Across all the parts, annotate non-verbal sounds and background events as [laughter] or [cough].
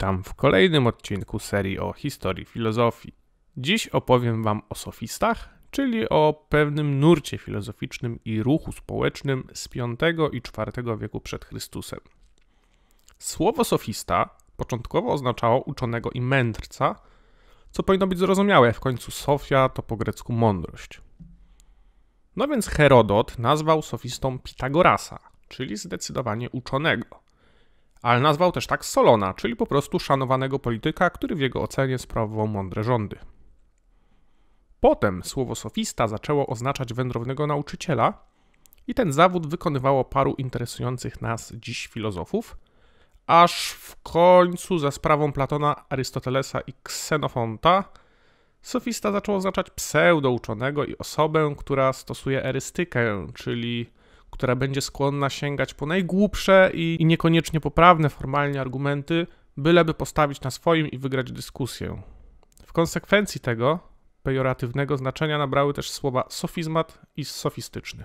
Witam w kolejnym odcinku serii o historii filozofii. Dziś opowiem Wam o sofistach, czyli o pewnym nurcie filozoficznym i ruchu społecznym z V i IV wieku przed Chrystusem. Słowo sofista początkowo oznaczało uczonego i mędrca, co powinno być zrozumiałe, w końcu Sofia to po grecku mądrość. No więc Herodot nazwał sofistą Pitagorasa, czyli zdecydowanie uczonego ale nazwał też tak Solona, czyli po prostu szanowanego polityka, który w jego ocenie sprawował mądre rządy. Potem słowo sofista zaczęło oznaczać wędrownego nauczyciela i ten zawód wykonywało paru interesujących nas dziś filozofów, aż w końcu za sprawą Platona, Arystotelesa i Ksenofonta sofista zaczął oznaczać pseudouczonego i osobę, która stosuje erystykę, czyli która będzie skłonna sięgać po najgłupsze i, i niekoniecznie poprawne formalnie argumenty, byleby postawić na swoim i wygrać dyskusję. W konsekwencji tego pejoratywnego znaczenia nabrały też słowa sofizmat i sofistyczny.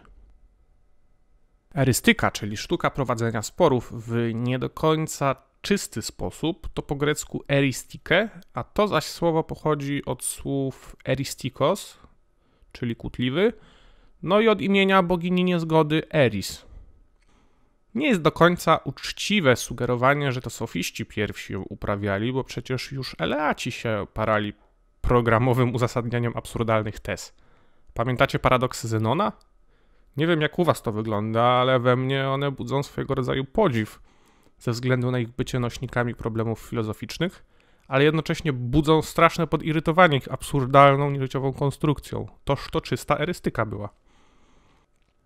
Erystyka, czyli sztuka prowadzenia sporów w nie do końca czysty sposób, to po grecku eristike, a to zaś słowo pochodzi od słów eristikos, czyli kutliwy, no i od imienia bogini niezgody Eris. Nie jest do końca uczciwe sugerowanie, że to sofiści pierwsi ją uprawiali, bo przecież już Eleaci się parali programowym uzasadnianiem absurdalnych tez. Pamiętacie paradoksy Zenona? Nie wiem jak u was to wygląda, ale we mnie one budzą swojego rodzaju podziw ze względu na ich bycie nośnikami problemów filozoficznych, ale jednocześnie budzą straszne podirytowanie ich absurdalną, nieżyciową konstrukcją. Toż to czysta erystyka była.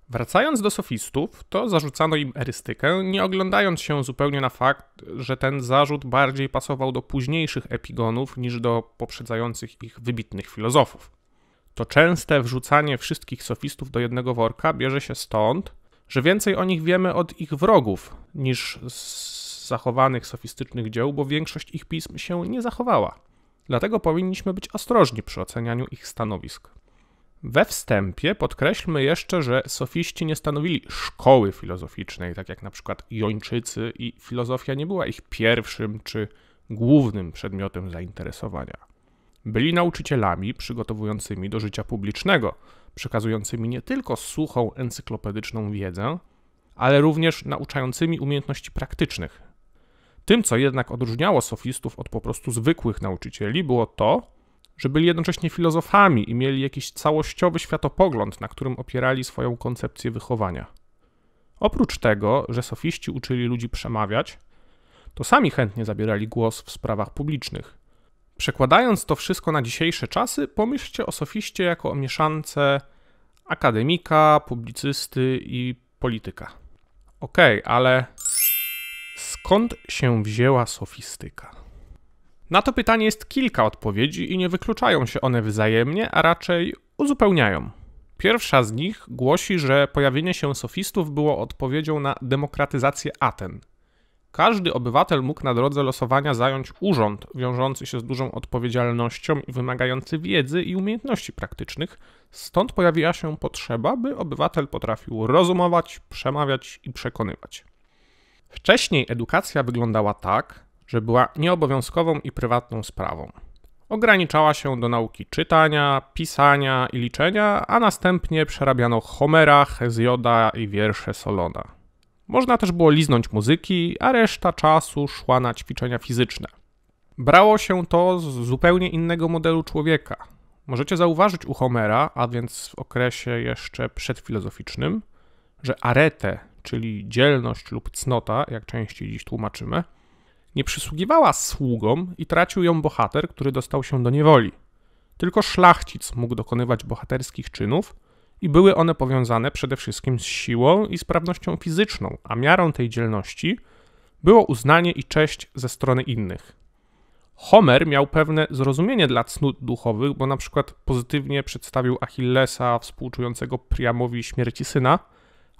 Wracając do sofistów, to zarzucano im erystykę, nie oglądając się zupełnie na fakt, że ten zarzut bardziej pasował do późniejszych epigonów niż do poprzedzających ich wybitnych filozofów. To częste wrzucanie wszystkich sofistów do jednego worka bierze się stąd, że więcej o nich wiemy od ich wrogów niż z zachowanych sofistycznych dzieł, bo większość ich pism się nie zachowała. Dlatego powinniśmy być ostrożni przy ocenianiu ich stanowisk. We wstępie podkreślmy jeszcze, że sofiści nie stanowili szkoły filozoficznej, tak jak na przykład Jończycy, i filozofia nie była ich pierwszym czy głównym przedmiotem zainteresowania. Byli nauczycielami przygotowującymi do życia publicznego, przekazującymi nie tylko suchą encyklopedyczną wiedzę, ale również nauczającymi umiejętności praktycznych. Tym, co jednak odróżniało sofistów od po prostu zwykłych nauczycieli, było to, że byli jednocześnie filozofami i mieli jakiś całościowy światopogląd, na którym opierali swoją koncepcję wychowania. Oprócz tego, że sofiści uczyli ludzi przemawiać, to sami chętnie zabierali głos w sprawach publicznych. Przekładając to wszystko na dzisiejsze czasy, pomyślcie o sofiście jako o mieszance akademika, publicysty i polityka. Okej, okay, ale skąd się wzięła sofistyka? Na to pytanie jest kilka odpowiedzi i nie wykluczają się one wzajemnie, a raczej uzupełniają. Pierwsza z nich głosi, że pojawienie się sofistów było odpowiedzią na demokratyzację Aten. Każdy obywatel mógł na drodze losowania zająć urząd wiążący się z dużą odpowiedzialnością i wymagający wiedzy i umiejętności praktycznych, stąd pojawiła się potrzeba, by obywatel potrafił rozumować, przemawiać i przekonywać. Wcześniej edukacja wyglądała tak, że była nieobowiązkową i prywatną sprawą. Ograniczała się do nauki czytania, pisania i liczenia, a następnie przerabiano Homera, Hezjoda i wiersze Solona. Można też było liznąć muzyki, a reszta czasu szła na ćwiczenia fizyczne. Brało się to z zupełnie innego modelu człowieka. Możecie zauważyć u Homera, a więc w okresie jeszcze przedfilozoficznym, że arete, czyli dzielność lub cnota, jak częściej dziś tłumaczymy, nie przysługiwała sługom i tracił ją bohater, który dostał się do niewoli. Tylko szlachcic mógł dokonywać bohaterskich czynów i były one powiązane przede wszystkim z siłą i sprawnością fizyczną, a miarą tej dzielności było uznanie i cześć ze strony innych. Homer miał pewne zrozumienie dla cnót duchowych, bo na przykład pozytywnie przedstawił Achillesa współczującego Priamowi śmierci syna,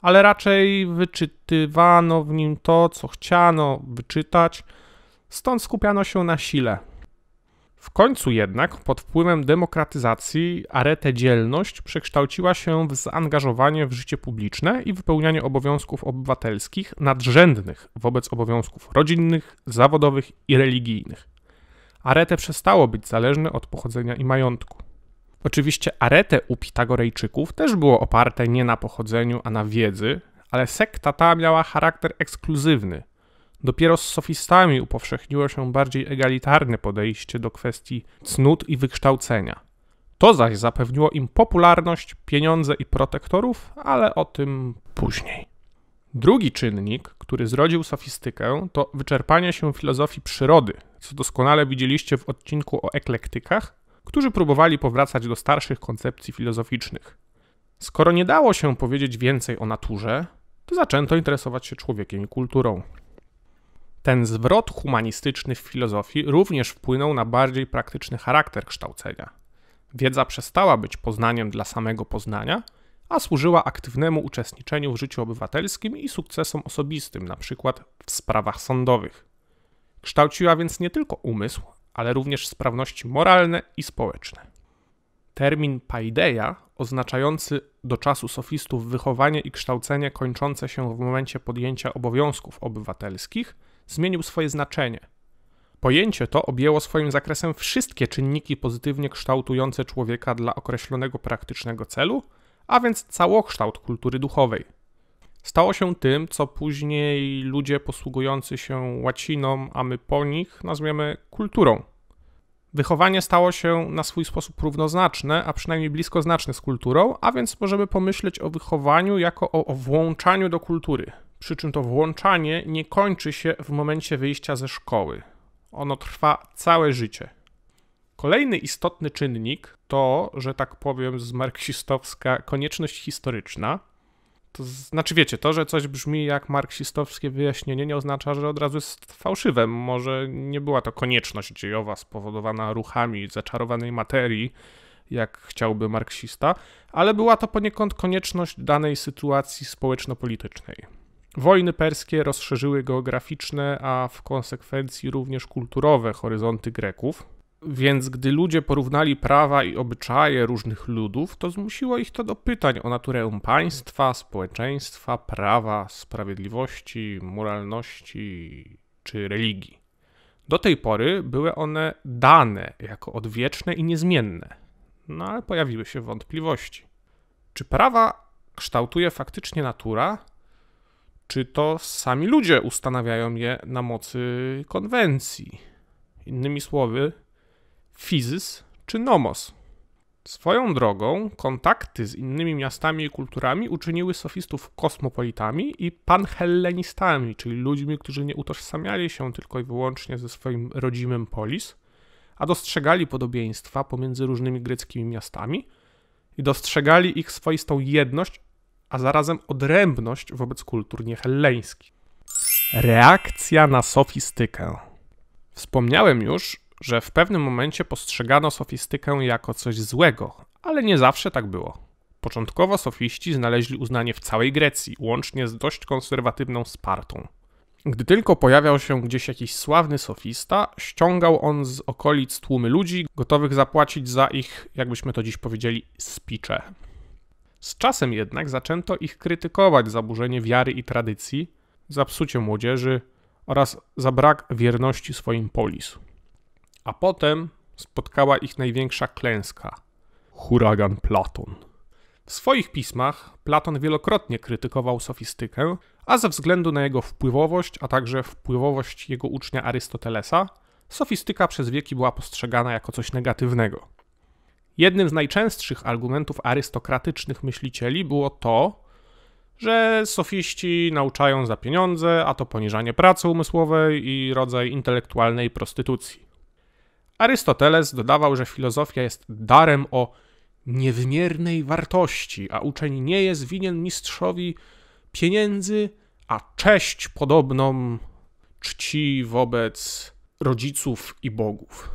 ale raczej wyczytywano w nim to, co chciano wyczytać, stąd skupiano się na sile. W końcu jednak, pod wpływem demokratyzacji, arete dzielność przekształciła się w zaangażowanie w życie publiczne i wypełnianie obowiązków obywatelskich nadrzędnych wobec obowiązków rodzinnych, zawodowych i religijnych. Arete przestało być zależne od pochodzenia i majątku. Oczywiście arete u Pitagorejczyków też było oparte nie na pochodzeniu, a na wiedzy, ale sekta ta miała charakter ekskluzywny. Dopiero z sofistami upowszechniło się bardziej egalitarne podejście do kwestii cnót i wykształcenia. To zaś zapewniło im popularność, pieniądze i protektorów, ale o tym później. Drugi czynnik, który zrodził sofistykę, to wyczerpanie się filozofii przyrody, co doskonale widzieliście w odcinku o eklektykach, którzy próbowali powracać do starszych koncepcji filozoficznych. Skoro nie dało się powiedzieć więcej o naturze, to zaczęto interesować się człowiekiem i kulturą. Ten zwrot humanistyczny w filozofii również wpłynął na bardziej praktyczny charakter kształcenia. Wiedza przestała być poznaniem dla samego poznania, a służyła aktywnemu uczestniczeniu w życiu obywatelskim i sukcesom osobistym, np. w sprawach sądowych. Kształciła więc nie tylko umysł, ale również sprawności moralne i społeczne. Termin paideia, oznaczający do czasu sofistów wychowanie i kształcenie kończące się w momencie podjęcia obowiązków obywatelskich, zmienił swoje znaczenie. Pojęcie to objęło swoim zakresem wszystkie czynniki pozytywnie kształtujące człowieka dla określonego praktycznego celu, a więc całokształt kultury duchowej. Stało się tym, co później ludzie posługujący się łaciną, a my po nich nazwiemy kulturą. Wychowanie stało się na swój sposób równoznaczne, a przynajmniej bliskoznaczne z kulturą, a więc możemy pomyśleć o wychowaniu jako o włączaniu do kultury. Przy czym to włączanie nie kończy się w momencie wyjścia ze szkoły. Ono trwa całe życie. Kolejny istotny czynnik to, że tak powiem z marksistowska konieczność historyczna. To znaczy, wiecie, to, że coś brzmi jak marksistowskie wyjaśnienie, nie oznacza, że od razu jest fałszywe. Może nie była to konieczność dziejowa spowodowana ruchami zaczarowanej materii, jak chciałby marksista, ale była to poniekąd konieczność danej sytuacji społeczno-politycznej. Wojny perskie rozszerzyły geograficzne, a w konsekwencji również kulturowe horyzonty Greków. Więc gdy ludzie porównali prawa i obyczaje różnych ludów, to zmusiło ich to do pytań o naturę państwa, społeczeństwa, prawa, sprawiedliwości, moralności czy religii. Do tej pory były one dane jako odwieczne i niezmienne, no ale pojawiły się wątpliwości. Czy prawa kształtuje faktycznie natura, czy to sami ludzie ustanawiają je na mocy konwencji? Innymi słowy, fizys czy nomos. Swoją drogą, kontakty z innymi miastami i kulturami uczyniły sofistów kosmopolitami i panhellenistami, czyli ludźmi, którzy nie utożsamiali się tylko i wyłącznie ze swoim rodzimym polis, a dostrzegali podobieństwa pomiędzy różnymi greckimi miastami i dostrzegali ich swoistą jedność, a zarazem odrębność wobec kultur niehelleńskich. Reakcja na sofistykę. Wspomniałem już, że w pewnym momencie postrzegano sofistykę jako coś złego, ale nie zawsze tak było. Początkowo sofiści znaleźli uznanie w całej Grecji, łącznie z dość konserwatywną Spartą. Gdy tylko pojawiał się gdzieś jakiś sławny sofista, ściągał on z okolic tłumy ludzi, gotowych zapłacić za ich, jakbyśmy to dziś powiedzieli, spicze. Z czasem jednak zaczęto ich krytykować za burzenie wiary i tradycji, za psucie młodzieży oraz za brak wierności swoim polis. A potem spotkała ich największa klęska huragan Platon. W swoich pismach Platon wielokrotnie krytykował sofistykę, a ze względu na jego wpływowość, a także wpływowość jego ucznia Arystotelesa, sofistyka przez wieki była postrzegana jako coś negatywnego. Jednym z najczęstszych argumentów arystokratycznych myślicieli było to, że sofiści nauczają za pieniądze, a to poniżanie pracy umysłowej i rodzaj intelektualnej prostytucji. Arystoteles dodawał, że filozofia jest darem o niewymiernej wartości, a uczeń nie jest winien mistrzowi pieniędzy, a cześć podobną czci wobec rodziców i bogów.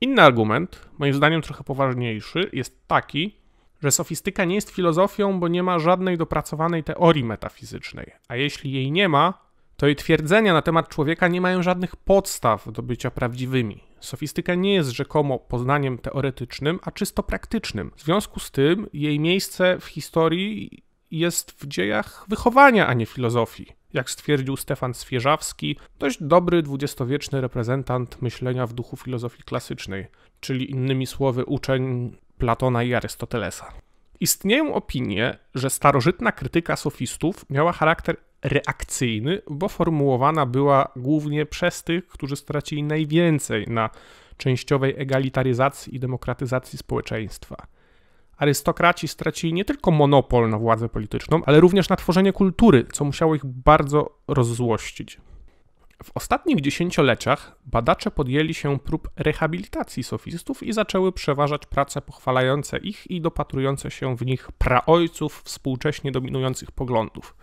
Inny argument, moim zdaniem trochę poważniejszy, jest taki, że sofistyka nie jest filozofią, bo nie ma żadnej dopracowanej teorii metafizycznej, a jeśli jej nie ma, to jej twierdzenia na temat człowieka nie mają żadnych podstaw do bycia prawdziwymi. Sofistyka nie jest rzekomo poznaniem teoretycznym, a czysto praktycznym. W związku z tym jej miejsce w historii jest w dziejach wychowania, a nie filozofii. Jak stwierdził Stefan Swierzawski, dość dobry dwudziestowieczny reprezentant myślenia w duchu filozofii klasycznej, czyli innymi słowy uczeń Platona i Arystotelesa. Istnieją opinie, że starożytna krytyka sofistów miała charakter reakcyjny, bo formułowana była głównie przez tych, którzy stracili najwięcej na częściowej egalitaryzacji i demokratyzacji społeczeństwa. Arystokraci stracili nie tylko monopol na władzę polityczną, ale również na tworzenie kultury, co musiało ich bardzo rozzłościć. W ostatnich dziesięcioleciach badacze podjęli się prób rehabilitacji sofistów i zaczęły przeważać prace pochwalające ich i dopatrujące się w nich praojców współcześnie dominujących poglądów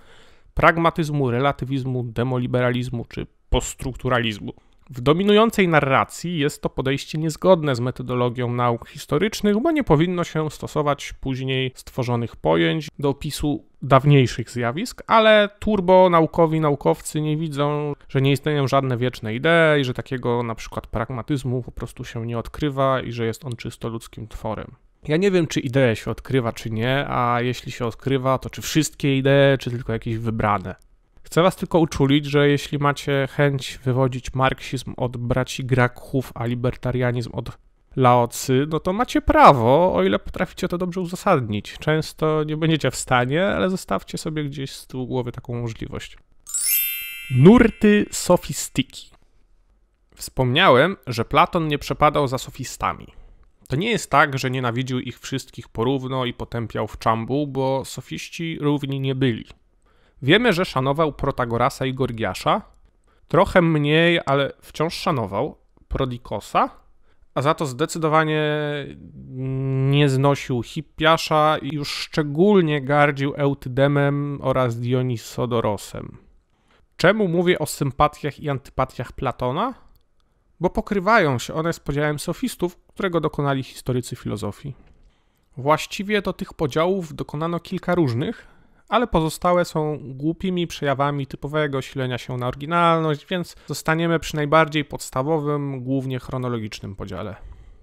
pragmatyzmu, relatywizmu, demoliberalizmu czy poststrukturalizmu. W dominującej narracji jest to podejście niezgodne z metodologią nauk historycznych, bo nie powinno się stosować później stworzonych pojęć do opisu dawniejszych zjawisk, ale turbo naukowi naukowcy nie widzą, że nie istnieją żadne wieczne idee i że takiego na przykład pragmatyzmu po prostu się nie odkrywa i że jest on czysto ludzkim tworem. Ja nie wiem, czy idea się odkrywa, czy nie, a jeśli się odkrywa, to czy wszystkie idee, czy tylko jakieś wybrane. Chcę was tylko uczulić, że jeśli macie chęć wywodzić marksizm od braci Gracchów, a libertarianizm od Laocy, no to macie prawo, o ile potraficie to dobrze uzasadnić. Często nie będziecie w stanie, ale zostawcie sobie gdzieś z tyłu głowy taką możliwość. Nurty sofistyki. Wspomniałem, że Platon nie przepadał za sofistami. To nie jest tak, że nienawidził ich wszystkich porówno i potępiał w czambu, bo sofiści równi nie byli. Wiemy, że szanował Protagorasa i Gorgiasza, trochę mniej, ale wciąż szanował Prodikosa, a za to zdecydowanie nie znosił Hippiasza i już szczególnie gardził Eutydemem oraz Dionisodorosem. Czemu mówię o sympatiach i antypatiach Platona? Bo pokrywają się one z podziałem sofistów, którego dokonali historycy filozofii. Właściwie do tych podziałów dokonano kilka różnych, ale pozostałe są głupimi przejawami typowego silenia się na oryginalność, więc zostaniemy przy najbardziej podstawowym, głównie chronologicznym podziale.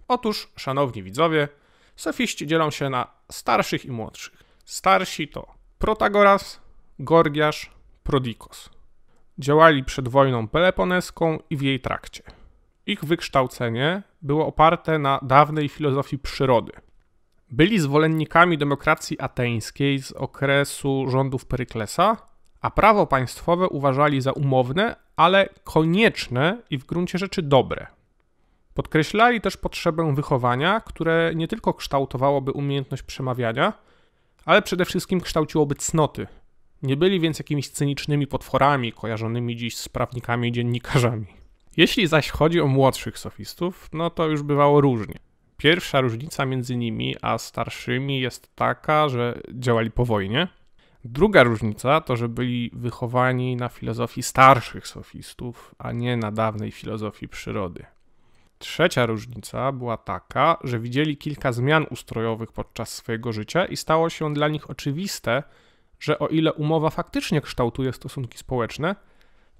Otóż, szanowni widzowie, sofiści dzielą się na starszych i młodszych. Starsi to Protagoras, Gorgiasz, Prodikos. Działali przed wojną peloponeską i w jej trakcie. Ich wykształcenie było oparte na dawnej filozofii przyrody. Byli zwolennikami demokracji ateńskiej z okresu rządów Peryklesa, a prawo państwowe uważali za umowne, ale konieczne i w gruncie rzeczy dobre. Podkreślali też potrzebę wychowania, które nie tylko kształtowałoby umiejętność przemawiania, ale przede wszystkim kształciłoby cnoty. Nie byli więc jakimiś cynicznymi potworami kojarzonymi dziś z prawnikami i dziennikarzami. Jeśli zaś chodzi o młodszych sofistów, no to już bywało różnie. Pierwsza różnica między nimi a starszymi jest taka, że działali po wojnie. Druga różnica to, że byli wychowani na filozofii starszych sofistów, a nie na dawnej filozofii przyrody. Trzecia różnica była taka, że widzieli kilka zmian ustrojowych podczas swojego życia i stało się dla nich oczywiste, że o ile umowa faktycznie kształtuje stosunki społeczne,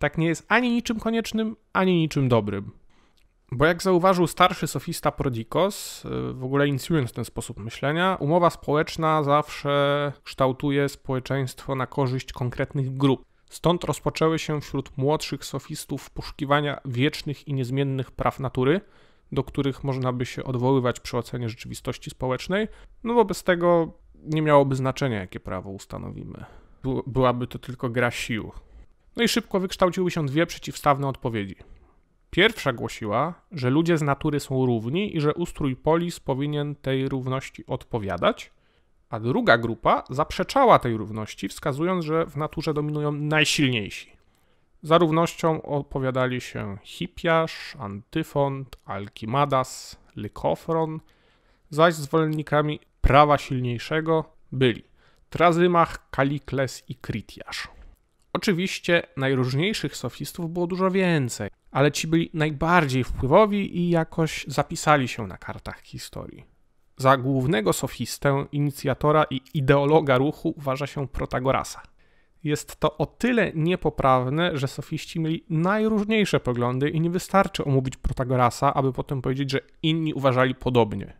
tak nie jest ani niczym koniecznym, ani niczym dobrym. Bo jak zauważył starszy sofista Prodikos, y, w ogóle inicjując ten sposób myślenia, umowa społeczna zawsze kształtuje społeczeństwo na korzyść konkretnych grup. Stąd rozpoczęły się wśród młodszych sofistów poszukiwania wiecznych i niezmiennych praw natury, do których można by się odwoływać przy ocenie rzeczywistości społecznej, no bo bez tego nie miałoby znaczenia, jakie prawo ustanowimy. Byłaby to tylko gra sił. No i szybko wykształciły się dwie przeciwstawne odpowiedzi. Pierwsza głosiła, że ludzie z natury są równi i że ustrój polis powinien tej równości odpowiadać, a druga grupa zaprzeczała tej równości, wskazując, że w naturze dominują najsilniejsi. Za równością opowiadali się Hippiasz, Antyfont, Alkimadas, Lykofron, zaś zwolennikami prawa silniejszego byli Trazymach, Kalikles i Kritiasz. Oczywiście najróżniejszych sofistów było dużo więcej, ale ci byli najbardziej wpływowi i jakoś zapisali się na kartach historii. Za głównego sofistę, inicjatora i ideologa ruchu uważa się Protagorasa. Jest to o tyle niepoprawne, że sofiści mieli najróżniejsze poglądy i nie wystarczy omówić Protagorasa, aby potem powiedzieć, że inni uważali podobnie.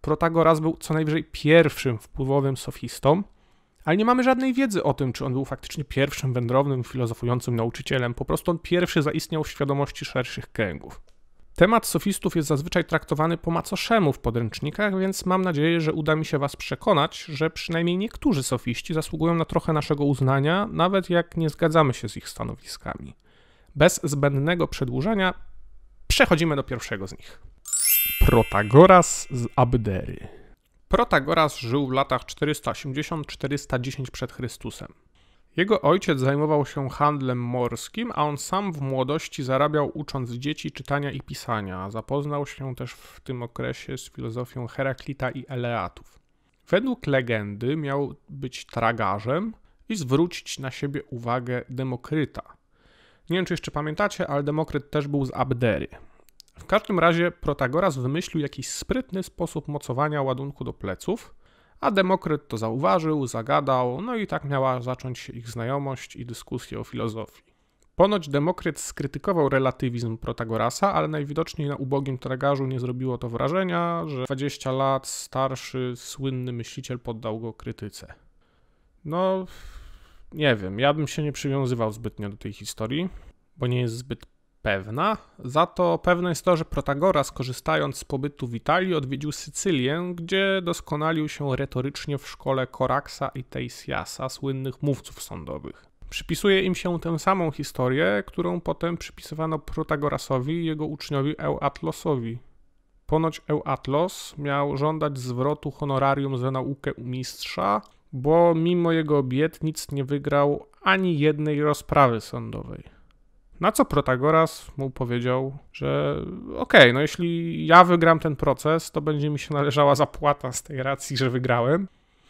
Protagoras był co najwyżej pierwszym wpływowym sofistą, ale nie mamy żadnej wiedzy o tym, czy on był faktycznie pierwszym wędrownym, filozofującym nauczycielem. Po prostu on pierwszy zaistniał w świadomości szerszych kręgów. Temat sofistów jest zazwyczaj traktowany po macoszemu w podręcznikach, więc mam nadzieję, że uda mi się Was przekonać, że przynajmniej niektórzy sofiści zasługują na trochę naszego uznania, nawet jak nie zgadzamy się z ich stanowiskami. Bez zbędnego przedłużania przechodzimy do pierwszego z nich. Protagoras z Abdery. Protagoras żył w latach 480-410 przed Chrystusem. Jego ojciec zajmował się handlem morskim, a on sam w młodości zarabiał ucząc dzieci czytania i pisania. Zapoznał się też w tym okresie z filozofią Heraklita i Eleatów. Według legendy miał być tragarzem i zwrócić na siebie uwagę Demokryta. Nie wiem, czy jeszcze pamiętacie, ale Demokryt też był z Abdery. W każdym razie Protagoras wymyślił jakiś sprytny sposób mocowania ładunku do pleców, a Demokryt to zauważył, zagadał, no i tak miała zacząć się ich znajomość i dyskusje o filozofii. Ponoć Demokryt skrytykował relatywizm Protagorasa, ale najwidoczniej na ubogim tragarzu nie zrobiło to wrażenia, że 20 lat starszy, słynny myśliciel poddał go krytyce. No, nie wiem, ja bym się nie przywiązywał zbytnio do tej historii, bo nie jest zbyt pewna. Za to pewne jest to, że Protagoras, korzystając z pobytu w Italii, odwiedził Sycylię, gdzie doskonalił się retorycznie w szkole Koraksa i Teisiasa, słynnych mówców sądowych. Przypisuje im się tę samą historię, którą potem przypisywano Protagorasowi i jego uczniowi Euatlosowi. Ponoć Euatlos miał żądać zwrotu honorarium za naukę u mistrza, bo mimo jego obietnic nie wygrał ani jednej rozprawy sądowej. Na co Protagoras mu powiedział, że okej, okay, no jeśli ja wygram ten proces, to będzie mi się należała zapłata z tej racji, że wygrałem.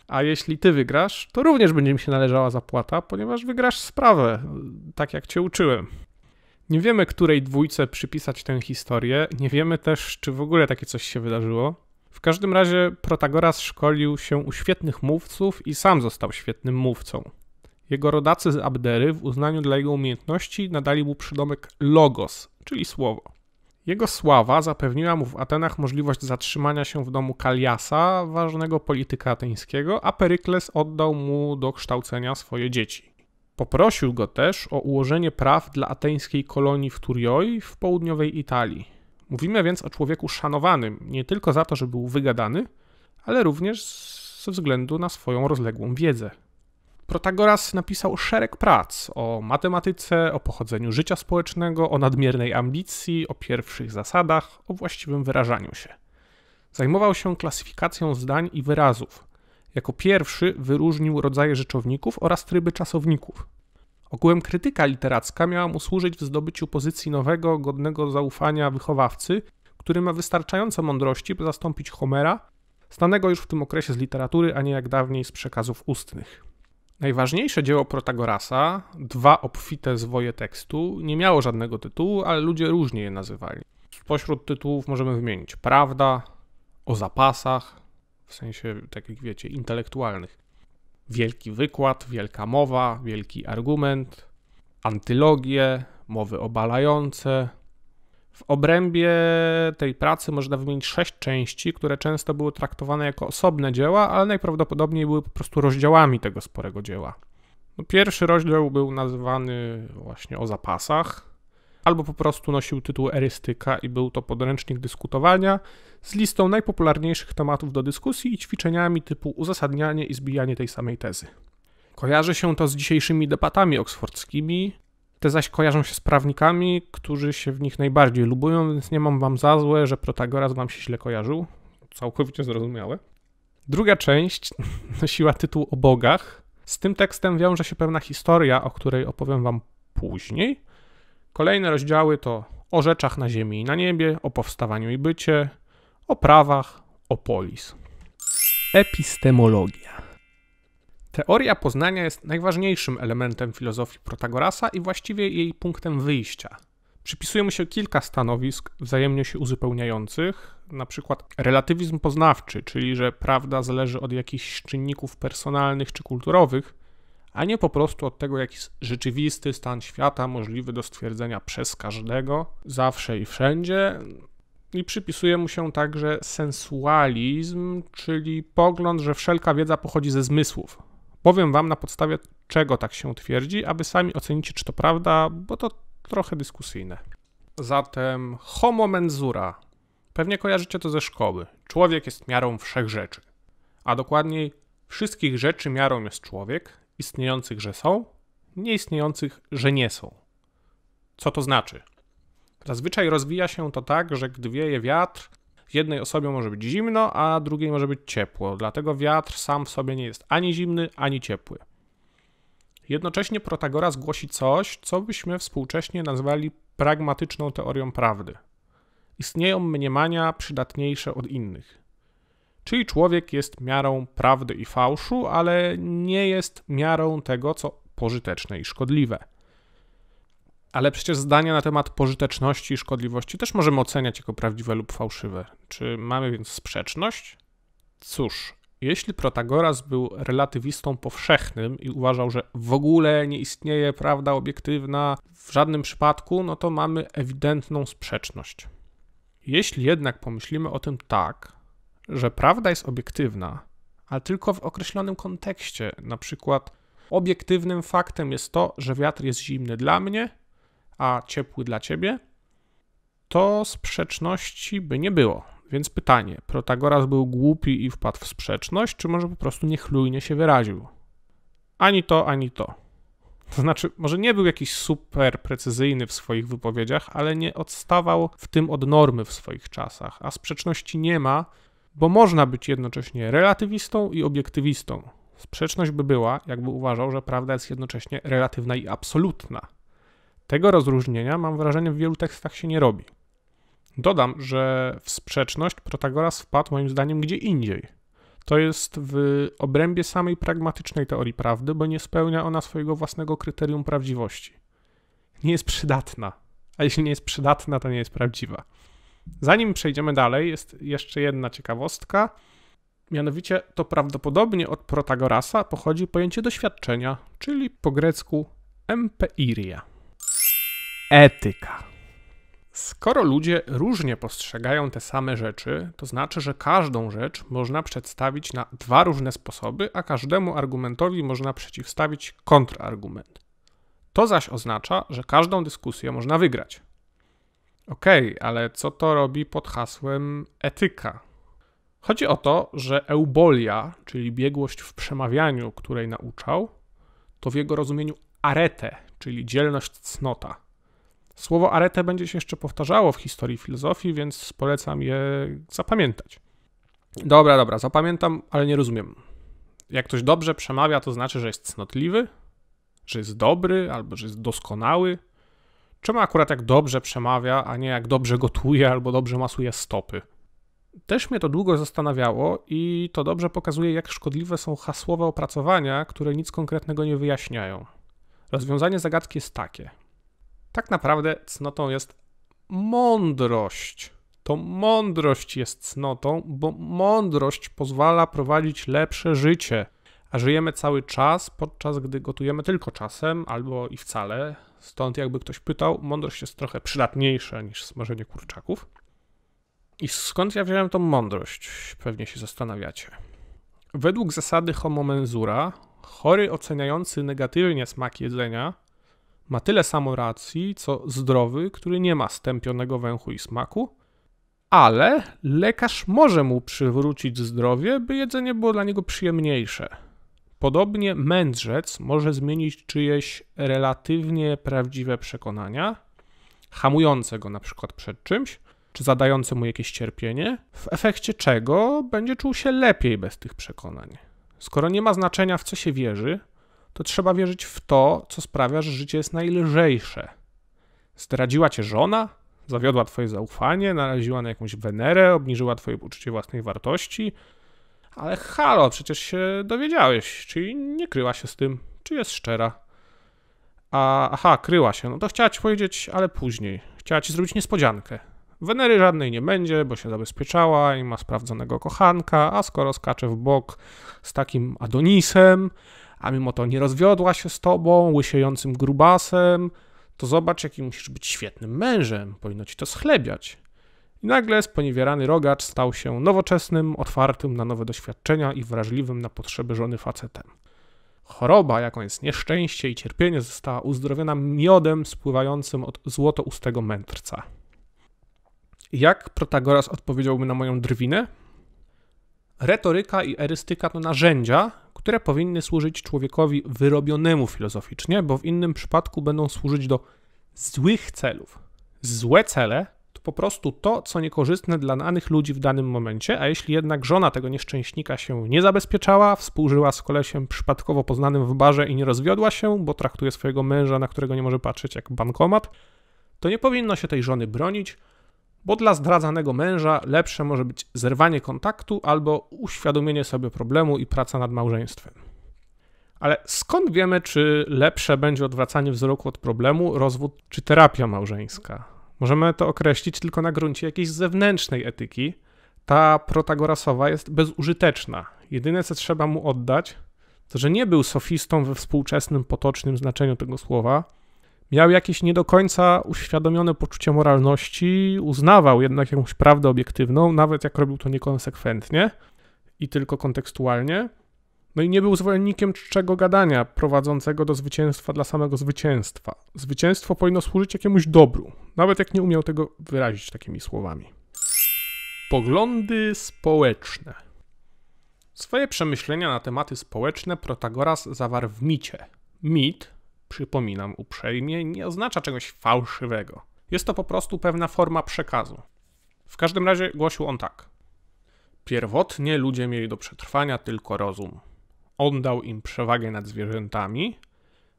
A jeśli ty wygrasz, to również będzie mi się należała zapłata, ponieważ wygrasz sprawę, tak jak cię uczyłem. Nie wiemy, której dwójce przypisać tę historię, nie wiemy też, czy w ogóle takie coś się wydarzyło. W każdym razie Protagoras szkolił się u świetnych mówców i sam został świetnym mówcą. Jego rodacy z Abdery w uznaniu dla jego umiejętności nadali mu przydomek Logos, czyli słowo. Jego sława zapewniła mu w Atenach możliwość zatrzymania się w domu Kaliasa, ważnego polityka ateńskiego, a Perykles oddał mu do kształcenia swoje dzieci. Poprosił go też o ułożenie praw dla ateńskiej kolonii w Turioi w południowej Italii. Mówimy więc o człowieku szanowanym nie tylko za to, że był wygadany, ale również ze względu na swoją rozległą wiedzę. Protagoras napisał szereg prac o matematyce, o pochodzeniu życia społecznego, o nadmiernej ambicji, o pierwszych zasadach, o właściwym wyrażaniu się. Zajmował się klasyfikacją zdań i wyrazów. Jako pierwszy wyróżnił rodzaje rzeczowników oraz tryby czasowników. Ogółem krytyka literacka miała mu służyć w zdobyciu pozycji nowego, godnego zaufania wychowawcy, który ma wystarczająco mądrości, by zastąpić Homera, stanego już w tym okresie z literatury, a nie jak dawniej z przekazów ustnych. Najważniejsze dzieło Protagorasa, dwa obfite zwoje tekstu, nie miało żadnego tytułu, ale ludzie różnie je nazywali. Spośród tytułów możemy wymienić Prawda, o zapasach, w sensie takich wiecie, intelektualnych. Wielki wykład, wielka mowa, wielki argument, antylogie, mowy obalające, w obrębie tej pracy można wymienić sześć części, które często były traktowane jako osobne dzieła, ale najprawdopodobniej były po prostu rozdziałami tego sporego dzieła. No, pierwszy rozdział był nazywany właśnie o zapasach, albo po prostu nosił tytuł erystyka i był to podręcznik dyskutowania z listą najpopularniejszych tematów do dyskusji i ćwiczeniami typu uzasadnianie i zbijanie tej samej tezy. Kojarzy się to z dzisiejszymi debatami oksfordzkimi, te zaś kojarzą się z prawnikami, którzy się w nich najbardziej lubują, więc nie mam wam za złe, że Protagoras wam się źle kojarzył. Całkowicie zrozumiałe. Druga część [laughs] nosiła tytuł o bogach. Z tym tekstem wiąże się pewna historia, o której opowiem wam później. Kolejne rozdziały to o rzeczach na ziemi i na niebie, o powstawaniu i bycie, o prawach, o polis. Epistemologia. Teoria poznania jest najważniejszym elementem filozofii Protagorasa i właściwie jej punktem wyjścia. Przypisuje mu się kilka stanowisk wzajemnie się uzupełniających, na przykład relatywizm poznawczy, czyli że prawda zależy od jakichś czynników personalnych czy kulturowych, a nie po prostu od tego, jaki rzeczywisty stan świata możliwy do stwierdzenia przez każdego, zawsze i wszędzie. I przypisuje mu się także sensualizm, czyli pogląd, że wszelka wiedza pochodzi ze zmysłów. Powiem wam na podstawie czego tak się twierdzi, aby sami ocenicie, czy to prawda, bo to trochę dyskusyjne. Zatem homo mensura. Pewnie kojarzycie to ze szkoły. Człowiek jest miarą wszech rzeczy. A dokładniej, wszystkich rzeczy miarą jest człowiek, istniejących, że są, nieistniejących, że nie są. Co to znaczy? Zazwyczaj rozwija się to tak, że gdy wieje wiatr, jednej osobie może być zimno, a drugiej może być ciepło. Dlatego wiatr sam w sobie nie jest ani zimny, ani ciepły. Jednocześnie Protagoras głosi coś, co byśmy współcześnie nazwali pragmatyczną teorią prawdy. Istnieją mniemania przydatniejsze od innych. Czyli człowiek jest miarą prawdy i fałszu, ale nie jest miarą tego, co pożyteczne i szkodliwe. Ale przecież zdania na temat pożyteczności i szkodliwości też możemy oceniać jako prawdziwe lub fałszywe. Czy mamy więc sprzeczność? Cóż, jeśli Protagoras był relatywistą powszechnym i uważał, że w ogóle nie istnieje prawda obiektywna w żadnym przypadku, no to mamy ewidentną sprzeczność. Jeśli jednak pomyślimy o tym tak, że prawda jest obiektywna, ale tylko w określonym kontekście, na przykład obiektywnym faktem jest to, że wiatr jest zimny dla mnie, a ciepły dla ciebie, to sprzeczności by nie było. Więc pytanie, Protagoras był głupi i wpadł w sprzeczność, czy może po prostu niechlujnie się wyraził? Ani to, ani to. To znaczy, może nie był jakiś super precyzyjny w swoich wypowiedziach, ale nie odstawał w tym od normy w swoich czasach, a sprzeczności nie ma, bo można być jednocześnie relatywistą i obiektywistą. Sprzeczność by była, jakby uważał, że prawda jest jednocześnie relatywna i absolutna. Tego rozróżnienia, mam wrażenie, w wielu tekstach się nie robi. Dodam, że w sprzeczność Protagoras wpadł moim zdaniem gdzie indziej. To jest w obrębie samej pragmatycznej teorii prawdy, bo nie spełnia ona swojego własnego kryterium prawdziwości. Nie jest przydatna, a jeśli nie jest przydatna, to nie jest prawdziwa. Zanim przejdziemy dalej, jest jeszcze jedna ciekawostka. Mianowicie to prawdopodobnie od Protagorasa pochodzi pojęcie doświadczenia, czyli po grecku empeiria. Etyka. Skoro ludzie różnie postrzegają te same rzeczy, to znaczy, że każdą rzecz można przedstawić na dwa różne sposoby, a każdemu argumentowi można przeciwstawić kontrargument. To zaś oznacza, że każdą dyskusję można wygrać. Okej, okay, ale co to robi pod hasłem etyka? Chodzi o to, że eubolia, czyli biegłość w przemawianiu, której nauczał, to w jego rozumieniu arete, czyli dzielność cnota. Słowo arete będzie się jeszcze powtarzało w historii filozofii, więc polecam je zapamiętać. Dobra, dobra, zapamiętam, ale nie rozumiem. Jak ktoś dobrze przemawia, to znaczy, że jest cnotliwy, że jest dobry albo że jest doskonały. Czemu akurat jak dobrze przemawia, a nie jak dobrze gotuje albo dobrze masuje stopy? Też mnie to długo zastanawiało i to dobrze pokazuje, jak szkodliwe są hasłowe opracowania, które nic konkretnego nie wyjaśniają. Rozwiązanie zagadki jest takie. Tak naprawdę cnotą jest mądrość. To mądrość jest cnotą, bo mądrość pozwala prowadzić lepsze życie, a żyjemy cały czas, podczas gdy gotujemy tylko czasem albo i wcale. Stąd, jakby ktoś pytał, mądrość jest trochę przydatniejsza niż smażenie kurczaków. I skąd ja wziąłem tą mądrość? Pewnie się zastanawiacie. Według zasady homo mensura, chory oceniający negatywnie smak jedzenia ma tyle samo racji, co zdrowy, który nie ma stępionego węchu i smaku, ale lekarz może mu przywrócić zdrowie, by jedzenie było dla niego przyjemniejsze. Podobnie mędrzec może zmienić czyjeś relatywnie prawdziwe przekonania, hamujące go na przykład przed czymś, czy zadające mu jakieś cierpienie, w efekcie czego będzie czuł się lepiej bez tych przekonań. Skoro nie ma znaczenia, w co się wierzy, to trzeba wierzyć w to, co sprawia, że życie jest najlżejsze. Zdradziła cię żona, zawiodła twoje zaufanie, naraziła na jakąś wenerę, obniżyła twoje poczucie własnej wartości, ale halo, przecież się dowiedziałeś, czyli nie kryła się z tym, czy jest szczera. A, aha, kryła się, no to chciała ci powiedzieć, ale później. Chciała ci zrobić niespodziankę. Wenery żadnej nie będzie, bo się zabezpieczała i ma sprawdzonego kochanka, a skoro skacze w bok z takim Adonisem, a mimo to nie rozwiodła się z tobą, łysiejącym grubasem, to zobacz, jaki musisz być świetnym mężem, powinno ci to schlebiać. I nagle sponiewierany rogacz stał się nowoczesnym, otwartym na nowe doświadczenia i wrażliwym na potrzeby żony facetem. Choroba, jaką jest nieszczęście i cierpienie, została uzdrowiona miodem spływającym od złotoustego mędrca. Jak Protagoras odpowiedziałby na moją drwinę? Retoryka i erystyka to narzędzia, które powinny służyć człowiekowi wyrobionemu filozoficznie, bo w innym przypadku będą służyć do złych celów. Złe cele to po prostu to, co niekorzystne dla danych ludzi w danym momencie, a jeśli jednak żona tego nieszczęśnika się nie zabezpieczała, współżyła z kolesiem przypadkowo poznanym w barze i nie rozwiodła się, bo traktuje swojego męża, na którego nie może patrzeć, jak bankomat, to nie powinno się tej żony bronić, bo dla zdradzanego męża lepsze może być zerwanie kontaktu albo uświadomienie sobie problemu i praca nad małżeństwem. Ale skąd wiemy, czy lepsze będzie odwracanie wzroku od problemu, rozwód czy terapia małżeńska? Możemy to określić tylko na gruncie jakiejś zewnętrznej etyki. Ta protagorasowa jest bezużyteczna. Jedyne, co trzeba mu oddać, to że nie był sofistą we współczesnym, potocznym znaczeniu tego słowa, miał jakieś nie do końca uświadomione poczucie moralności, uznawał jednak jakąś prawdę obiektywną, nawet jak robił to niekonsekwentnie i tylko kontekstualnie. No i nie był zwolennikiem czczego gadania prowadzącego do zwycięstwa dla samego zwycięstwa. Zwycięstwo powinno służyć jakiemuś dobru, nawet jak nie umiał tego wyrazić takimi słowami. Poglądy społeczne. Swoje przemyślenia na tematy społeczne Protagoras zawarł w micie. Mit przypominam uprzejmie, nie oznacza czegoś fałszywego. Jest to po prostu pewna forma przekazu. W każdym razie głosił on tak. Pierwotnie ludzie mieli do przetrwania tylko rozum. On dał im przewagę nad zwierzętami,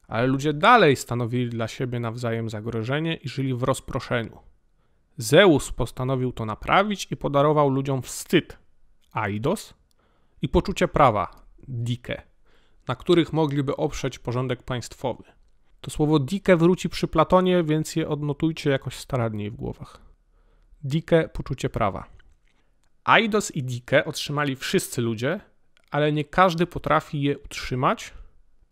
ale ludzie dalej stanowili dla siebie nawzajem zagrożenie i żyli w rozproszeniu. Zeus postanowił to naprawić i podarował ludziom wstyd, aidos, i poczucie prawa, dike, na których mogliby oprzeć porządek państwowy. To słowo dike wróci przy Platonie, więc je odnotujcie jakoś staranniej w głowach. Dike poczucie prawa. Aidos i dike otrzymali wszyscy ludzie, ale nie każdy potrafi je utrzymać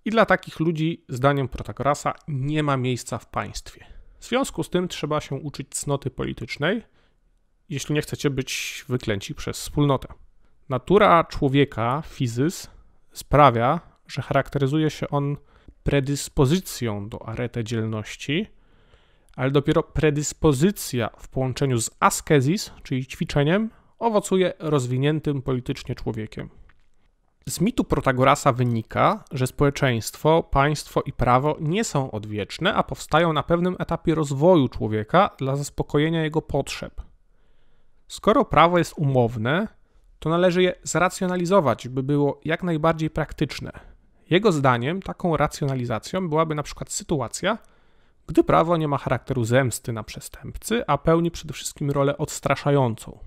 i dla takich ludzi, zdaniem Protagorasa, nie ma miejsca w państwie. W związku z tym trzeba się uczyć cnoty politycznej, jeśli nie chcecie być wyklęci przez wspólnotę. Natura człowieka, fizys, sprawia, że charakteryzuje się on predyspozycją do arete dzielności, ale dopiero predyspozycja w połączeniu z askezis, czyli ćwiczeniem, owocuje rozwiniętym politycznie człowiekiem. Z mitu Protagorasa wynika, że społeczeństwo, państwo i prawo nie są odwieczne, a powstają na pewnym etapie rozwoju człowieka dla zaspokojenia jego potrzeb. Skoro prawo jest umowne, to należy je zracjonalizować, by było jak najbardziej praktyczne, jego zdaniem taką racjonalizacją byłaby na przykład sytuacja, gdy prawo nie ma charakteru zemsty na przestępcy, a pełni przede wszystkim rolę odstraszającą.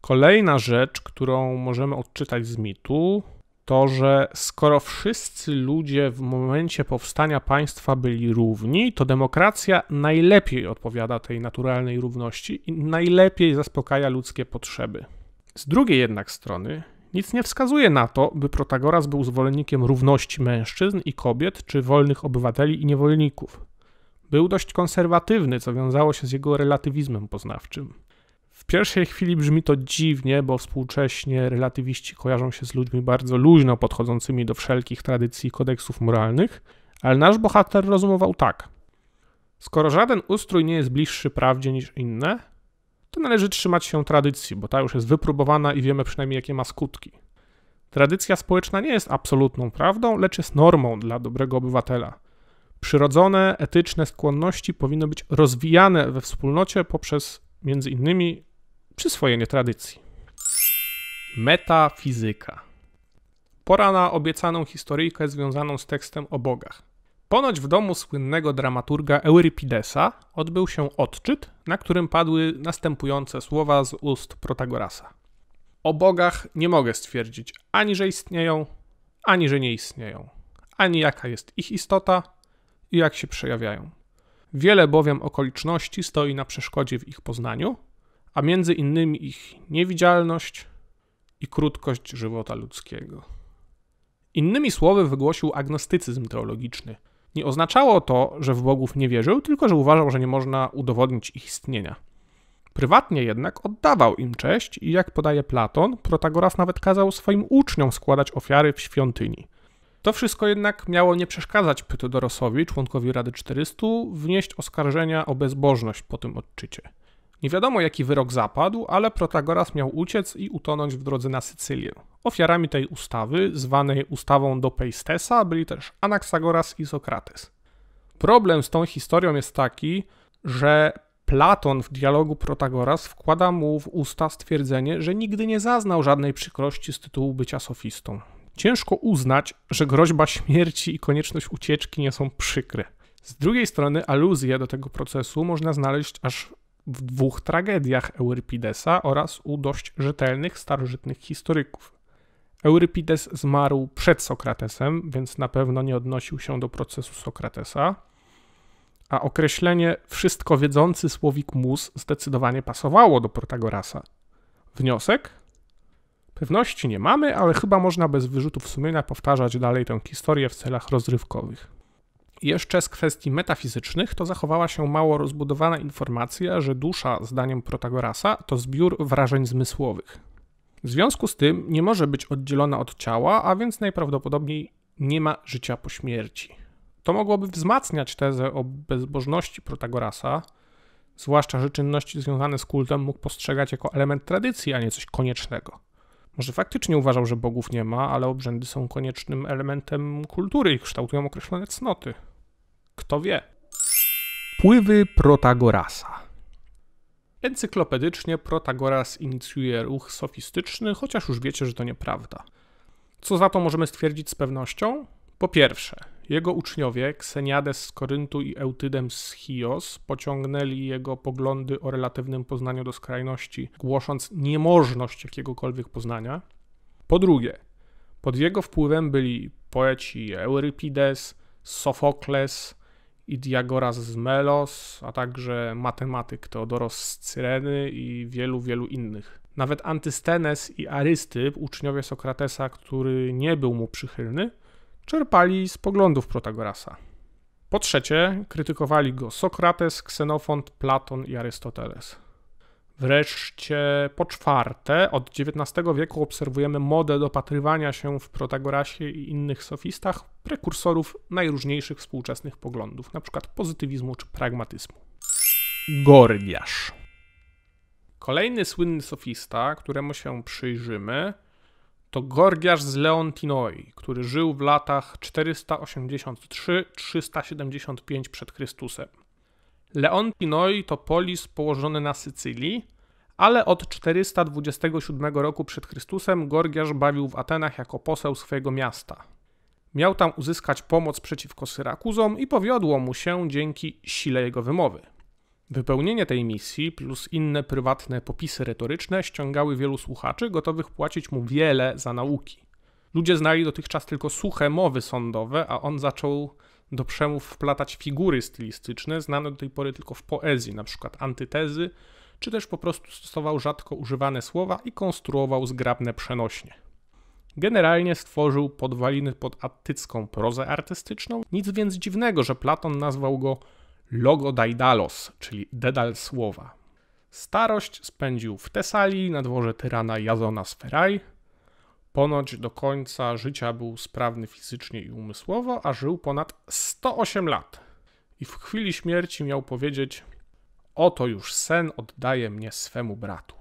Kolejna rzecz, którą możemy odczytać z mitu, to że skoro wszyscy ludzie w momencie powstania państwa byli równi, to demokracja najlepiej odpowiada tej naturalnej równości i najlepiej zaspokaja ludzkie potrzeby. Z drugiej jednak strony, nic nie wskazuje na to, by Protagoras był zwolennikiem równości mężczyzn i kobiet, czy wolnych obywateli i niewolników. Był dość konserwatywny, co wiązało się z jego relatywizmem poznawczym. W pierwszej chwili brzmi to dziwnie, bo współcześnie relatywiści kojarzą się z ludźmi bardzo luźno podchodzącymi do wszelkich tradycji i kodeksów moralnych, ale nasz bohater rozumował tak. Skoro żaden ustrój nie jest bliższy prawdzie niż inne, to należy trzymać się tradycji, bo ta już jest wypróbowana i wiemy przynajmniej, jakie ma skutki. Tradycja społeczna nie jest absolutną prawdą, lecz jest normą dla dobrego obywatela. Przyrodzone, etyczne skłonności powinny być rozwijane we wspólnocie poprzez między innymi przyswojenie tradycji. Metafizyka. Pora na obiecaną historyjkę związaną z tekstem o bogach. Ponoć w domu słynnego dramaturga Eurypidesa odbył się odczyt, na którym padły następujące słowa z ust Protagorasa. O bogach nie mogę stwierdzić ani, że istnieją, ani, że nie istnieją, ani jaka jest ich istota i jak się przejawiają. Wiele bowiem okoliczności stoi na przeszkodzie w ich poznaniu, a między innymi ich niewidzialność i krótkość żywota ludzkiego. Innymi słowy, wygłosił agnostycyzm teologiczny. Nie oznaczało to, że w bogów nie wierzył, tylko że uważał, że nie można udowodnić ich istnienia. Prywatnie jednak oddawał im cześć i jak podaje Platon, Protagoras nawet kazał swoim uczniom składać ofiary w świątyni. To wszystko jednak miało nie przeszkadzać Pythodorosowi, członkowi Rady 400, wnieść oskarżenia o bezbożność po tym odczycie. Nie wiadomo jaki wyrok zapadł, ale Protagoras miał uciec i utonąć w drodze na Sycylię. Ofiarami tej ustawy, zwanej ustawą do Peistesa, byli też Anaksagoras i Sokrates. Problem z tą historią jest taki, że Platon w dialogu Protagoras wkłada mu w usta stwierdzenie, że nigdy nie zaznał żadnej przykrości z tytułu bycia sofistą. Ciężko uznać, że groźba śmierci i konieczność ucieczki nie są przykre. Z drugiej strony aluzję do tego procesu można znaleźć aż w dwóch tragediach Eurypidesa oraz u dość rzetelnych starożytnych historyków. Eurypides zmarł przed Sokratesem, więc na pewno nie odnosił się do procesu Sokratesa, a określenie wszystko wiedzący słowik mus zdecydowanie pasowało do Protagorasa. Wniosek? Pewności nie mamy, ale chyba można bez wyrzutów sumienia powtarzać dalej tę historię w celach rozrywkowych. Jeszcze z kwestii metafizycznych to zachowała się mało rozbudowana informacja, że dusza, zdaniem Protagorasa, to zbiór wrażeń zmysłowych. W związku z tym nie może być oddzielona od ciała, a więc najprawdopodobniej nie ma życia po śmierci. To mogłoby wzmacniać tezę o bezbożności Protagorasa, zwłaszcza że czynności związane z kultem mógł postrzegać jako element tradycji, a nie coś koniecznego. Może faktycznie uważał, że bogów nie ma, ale obrzędy są koniecznym elementem kultury i kształtują określone cnoty. Kto wie? Pływy Protagorasa. Encyklopedycznie Protagoras inicjuje ruch sofistyczny, chociaż już wiecie, że to nieprawda. Co za to możemy stwierdzić z pewnością? Po pierwsze, jego uczniowie Kseniades z Koryntu i Eutydem z Chios pociągnęli jego poglądy o relatywnym poznaniu do skrajności, głosząc niemożność jakiegokolwiek poznania. Po drugie, pod jego wpływem byli poeci Eurypides, Sofokles i Diagoras z Melos, a także matematyk Teodoros z Cyreny i wielu, wielu innych. Nawet Antystenes i Arystyp, uczniowie Sokratesa, który nie był mu przychylny, czerpali z poglądów Protagorasa. Po trzecie, krytykowali go Sokrates, Ksenofont, Platon i Arystoteles. Wreszcie po czwarte, od XIX wieku obserwujemy modę dopatrywania się w Protagorasie i innych sofistach prekursorów najróżniejszych współczesnych poglądów, np. pozytywizmu czy pragmatyzmu. Gorgiasz. Kolejny słynny sofista, któremu się przyjrzymy, to Gorgiasz z Leontinoi, który żył w latach 483-375 przed Chrystusem. Leontinoi to polis położony na Sycylii, ale od 427 roku przed Chrystusem Gorgiasz bawił w Atenach jako poseł swojego miasta. Miał tam uzyskać pomoc przeciwko Syrakuzom i powiodło mu się dzięki sile jego wymowy. Wypełnienie tej misji plus inne prywatne popisy retoryczne ściągały wielu słuchaczy, gotowych płacić mu wiele za nauki. Ludzie znali dotychczas tylko suche mowy sądowe, a on zaczął do przemów wplatać figury stylistyczne znane do tej pory tylko w poezji, np. antytezy, czy też po prostu stosował rzadko używane słowa i konstruował zgrabne przenośnie. Generalnie stworzył podwaliny pod attycką prozę artystyczną, nic więc dziwnego, że Platon nazwał go logodaidalos, czyli dedal słowa. Starość spędził w Tesalii na dworze tyrana Jazona Sferai. Ponoć do końca życia był sprawny fizycznie i umysłowo, a żył ponad 108 lat. I w chwili śmierci miał powiedzieć: Oto już sen oddaje mnie swemu bratu.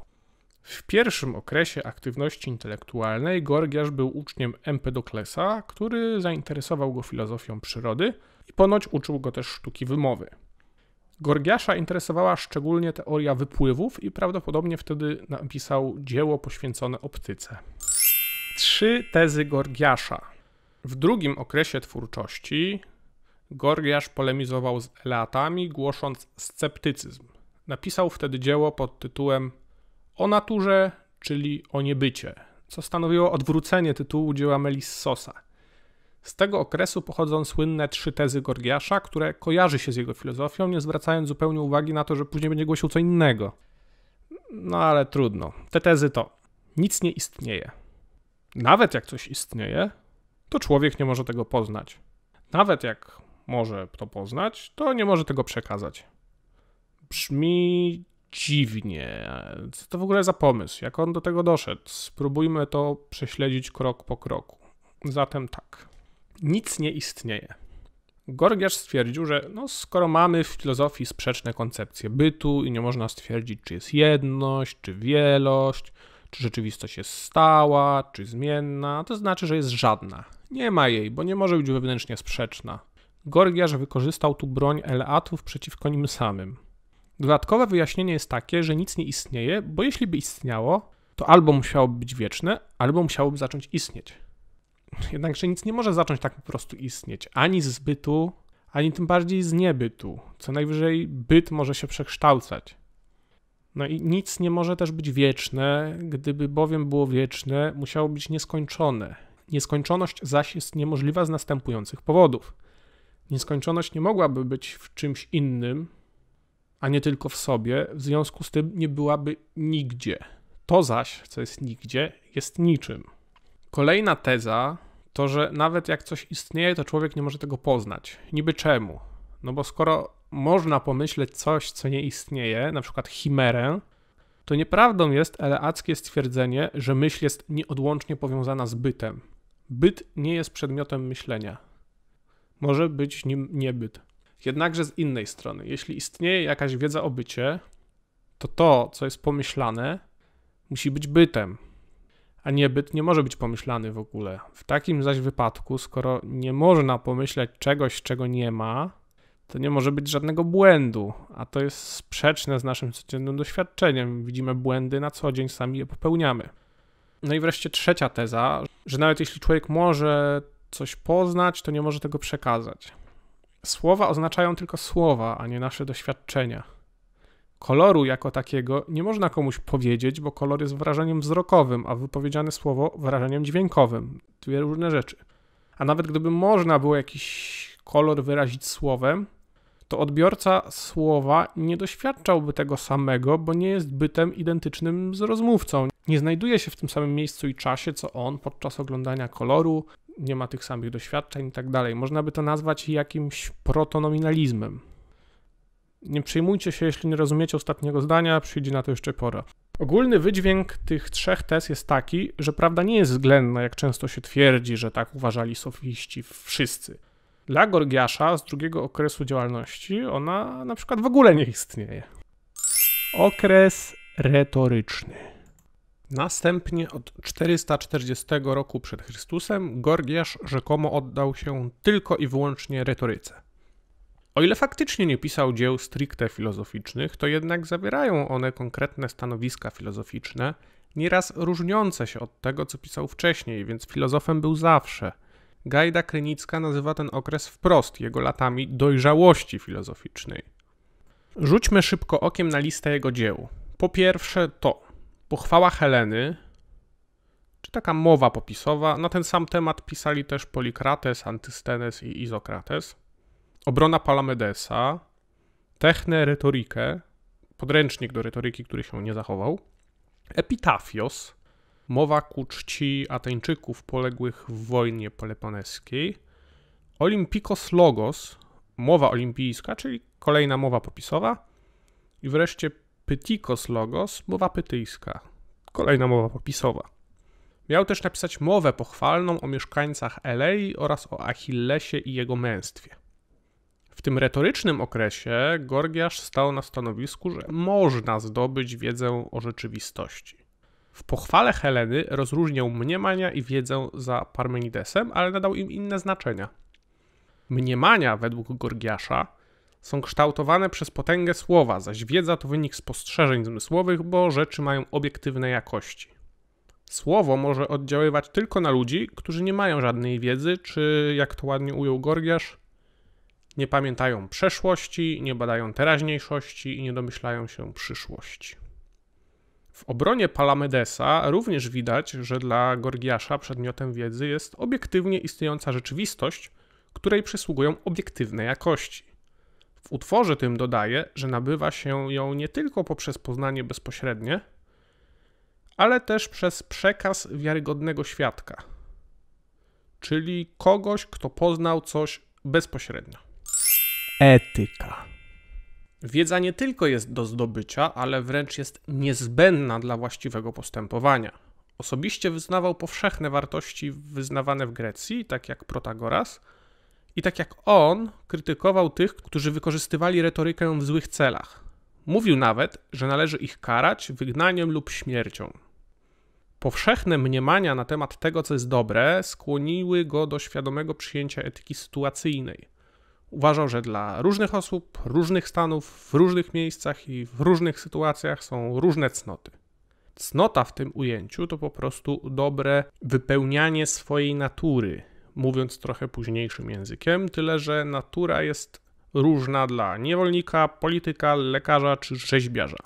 W pierwszym okresie aktywności intelektualnej Gorgiasz był uczniem Empedoklesa, który zainteresował go filozofią przyrody i ponoć uczył go też sztuki wymowy. Gorgiasza interesowała szczególnie teoria wypływów i prawdopodobnie wtedy napisał dzieło poświęcone optyce. Trzy tezy Gorgiasza. W drugim okresie twórczości Gorgiasz polemizował z Eleatami, głosząc sceptycyzm. Napisał wtedy dzieło pod tytułem O naturze, czyli o niebycie, co stanowiło odwrócenie tytułu dzieła Melissosa. Z tego okresu pochodzą słynne trzy tezy Gorgiasza, które kojarzy się z jego filozofią, nie zwracając zupełnie uwagi na to, że później będzie głosił co innego. No ale trudno. Te tezy to nic nie istnieje. Nawet jak coś istnieje, to człowiek nie może tego poznać. Nawet jak może to poznać, to nie może tego przekazać. Brzmi dziwnie. Co to w ogóle za pomysł? Jak on do tego doszedł? Spróbujmy to prześledzić krok po kroku. Zatem tak. Nic nie istnieje. Gorgiasz stwierdził, że no, skoro mamy w filozofii sprzeczne koncepcje bytu i nie można stwierdzić, czy jest jedność, czy wielość, czy rzeczywistość jest stała, czy zmienna, to znaczy, że jest żadna. Nie ma jej, bo nie może być wewnętrznie sprzeczna. Gorgiasz wykorzystał tu broń Eleatów przeciwko nim samym. Dodatkowe wyjaśnienie jest takie, że nic nie istnieje, bo jeśli by istniało, to albo musiałoby być wieczne, albo musiałoby zacząć istnieć. Jednakże nic nie może zacząć tak po prostu istnieć, ani z bytu, ani tym bardziej z niebytu. Co najwyżej byt może się przekształcać. No i nic nie może też być wieczne, gdyby bowiem było wieczne, musiało być nieskończone. Nieskończoność zaś jest niemożliwa z następujących powodów. Nieskończoność nie mogłaby być w czymś innym, a nie tylko w sobie, w związku z tym nie byłaby nigdzie. To zaś, co jest nigdzie, jest niczym. Kolejna teza to, że nawet jak coś istnieje, to człowiek nie może tego poznać. Niby czemu? No bo skoro można pomyśleć coś, co nie istnieje, na przykład chimerę, to nieprawdą jest eleackie stwierdzenie, że myśl jest nieodłącznie powiązana z bytem. Byt nie jest przedmiotem myślenia. Może być nim niebyt. Jednakże z innej strony, jeśli istnieje jakaś wiedza o bycie, to to, co jest pomyślane, musi być bytem, a niebyt nie może być pomyślany w ogóle. W takim zaś wypadku, skoro nie można pomyśleć czegoś, czego nie ma, to nie może być żadnego błędu, a to jest sprzeczne z naszym codziennym doświadczeniem. Widzimy błędy na co dzień, sami je popełniamy. No i wreszcie trzecia teza, że nawet jeśli człowiek może coś poznać, to nie może tego przekazać. Słowa oznaczają tylko słowa, a nie nasze doświadczenia. Koloru jako takiego nie można komuś powiedzieć, bo kolor jest wrażeniem wzrokowym, a wypowiedziane słowo wrażeniem dźwiękowym. Dwie różne rzeczy. A nawet gdyby można było jakiś kolor wyrazić słowem, to odbiorca słowa nie doświadczałby tego samego, bo nie jest bytem identycznym z rozmówcą. Nie znajduje się w tym samym miejscu i czasie, co on podczas oglądania koloru, nie ma tych samych doświadczeń i tak. Można by to nazwać jakimś protonominalizmem. Nie przejmujcie się, jeśli nie rozumiecie ostatniego zdania, przyjdzie na to jeszcze pora. Ogólny wydźwięk tych trzech tez jest taki, że prawda nie jest względna, jak często się twierdzi, że tak uważali sofiści wszyscy. Dla Gorgiasza z drugiego okresu działalności ona na przykład w ogóle nie istnieje. Okres retoryczny. Następnie od 440 roku przed Chrystusem Gorgiasz rzekomo oddał się tylko i wyłącznie retoryce. O ile faktycznie nie pisał dzieł stricte filozoficznych, to jednak zawierają one konkretne stanowiska filozoficzne, nieraz różniące się od tego, co pisał wcześniej, więc filozofem był zawsze. Gajda Krynicka nazywa ten okres wprost jego latami dojrzałości filozoficznej. Rzućmy szybko okiem na listę jego dzieł. Po pierwsze to Pochwała Heleny, czy taka mowa popisowa. Na ten sam temat pisali też Polikrates, Antystenes i Izokrates. Obrona Palamedesa, Techne Retorikę, podręcznik do retoryki, który się nie zachował. Epitafios, mowa ku czci Ateńczyków poległych w wojnie peloponeskiej. Olympikos Logos, mowa olimpijska, czyli kolejna mowa popisowa. I wreszcie Pytikos Logos, mowa pytyjska. Kolejna mowa popisowa. Miał też napisać mowę pochwalną o mieszkańcach Elei oraz o Achillesie i jego męstwie. Tym retorycznym okresie Gorgiasz stał na stanowisku, że można zdobyć wiedzę o rzeczywistości. W pochwale Heleny rozróżniał mniemania i wiedzę za Parmenidesem, ale nadał im inne znaczenia. Mniemania według Gorgiasza są kształtowane przez potęgę słowa, zaś wiedza to wynik spostrzeżeń zmysłowych, bo rzeczy mają obiektywne jakości. Słowo może oddziaływać tylko na ludzi, którzy nie mają żadnej wiedzy, czy jak to ładnie ujął Gorgiasz, nie pamiętają przeszłości, nie badają teraźniejszości i nie domyślają się przyszłości. W obronie Palamedesa również widać, że dla Gorgiasza przedmiotem wiedzy jest obiektywnie istniejąca rzeczywistość, której przysługują obiektywne jakości. W utworze tym dodaje, że nabywa się ją nie tylko poprzez poznanie bezpośrednie, ale też przez przekaz wiarygodnego świadka. czyli kogoś, kto poznał coś bezpośrednio. Etyka. Wiedza nie tylko jest do zdobycia, ale wręcz jest niezbędna dla właściwego postępowania. Osobiście wyznawał powszechne wartości wyznawane w Grecji, tak jak Protagoras, i tak jak on krytykował tych, którzy wykorzystywali retorykę w złych celach. Mówił nawet, że należy ich karać wygnaniem lub śmiercią. Powszechne mniemania na temat tego, co jest dobre, skłoniły go do świadomego przyjęcia etyki sytuacyjnej. Uważał, że dla różnych osób, różnych stanów, w różnych miejscach i w różnych sytuacjach są różne cnoty. Cnota w tym ujęciu to po prostu dobre wypełnianie swojej natury, mówiąc trochę późniejszym językiem, tyle że natura jest różna dla niewolnika, polityka, lekarza czy rzeźbiarza.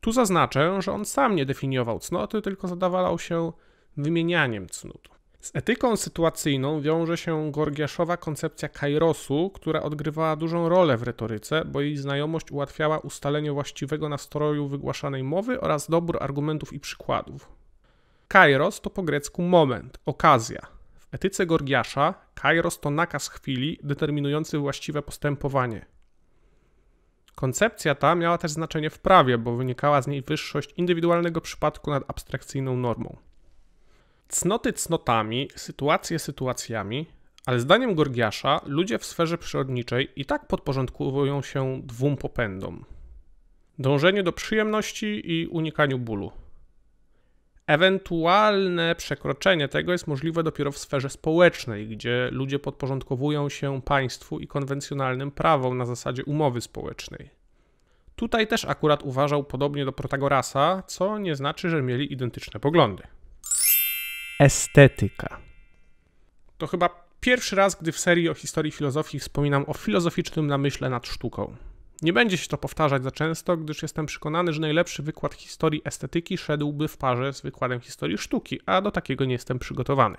Tu zaznaczę, że on sam nie definiował cnoty, tylko zadawalał się wymienianiem cnót. Z etyką sytuacyjną wiąże się Gorgiaszowa koncepcja kairosu, która odgrywała dużą rolę w retoryce, bo jej znajomość ułatwiała ustalenie właściwego nastroju wygłaszanej mowy oraz dobór argumentów i przykładów. Kairos to po grecku moment, okazja. W etyce Gorgiasza kairos to nakaz chwili determinujący właściwe postępowanie. Koncepcja ta miała też znaczenie w prawie, bo wynikała z niej wyższość indywidualnego przypadku nad abstrakcyjną normą. Cnoty cnotami, sytuacje sytuacjami, ale zdaniem Gorgiasza ludzie w sferze przyrodniczej i tak podporządkowują się dwóm popędom: dążeniu do przyjemności i unikaniu bólu. Ewentualne przekroczenie tego jest możliwe dopiero w sferze społecznej, gdzie ludzie podporządkowują się państwu i konwencjonalnym prawom na zasadzie umowy społecznej. Tutaj też akurat uważał podobnie do Protagorasa, co nie znaczy, że mieli identyczne poglądy. Estetyka. To chyba pierwszy raz, gdy w serii o historii filozofii wspominam o filozoficznym namyśle nad sztuką. Nie będzie się to powtarzać za często, gdyż jestem przekonany, że najlepszy wykład historii estetyki szedłby w parze z wykładem historii sztuki, a do takiego nie jestem przygotowany.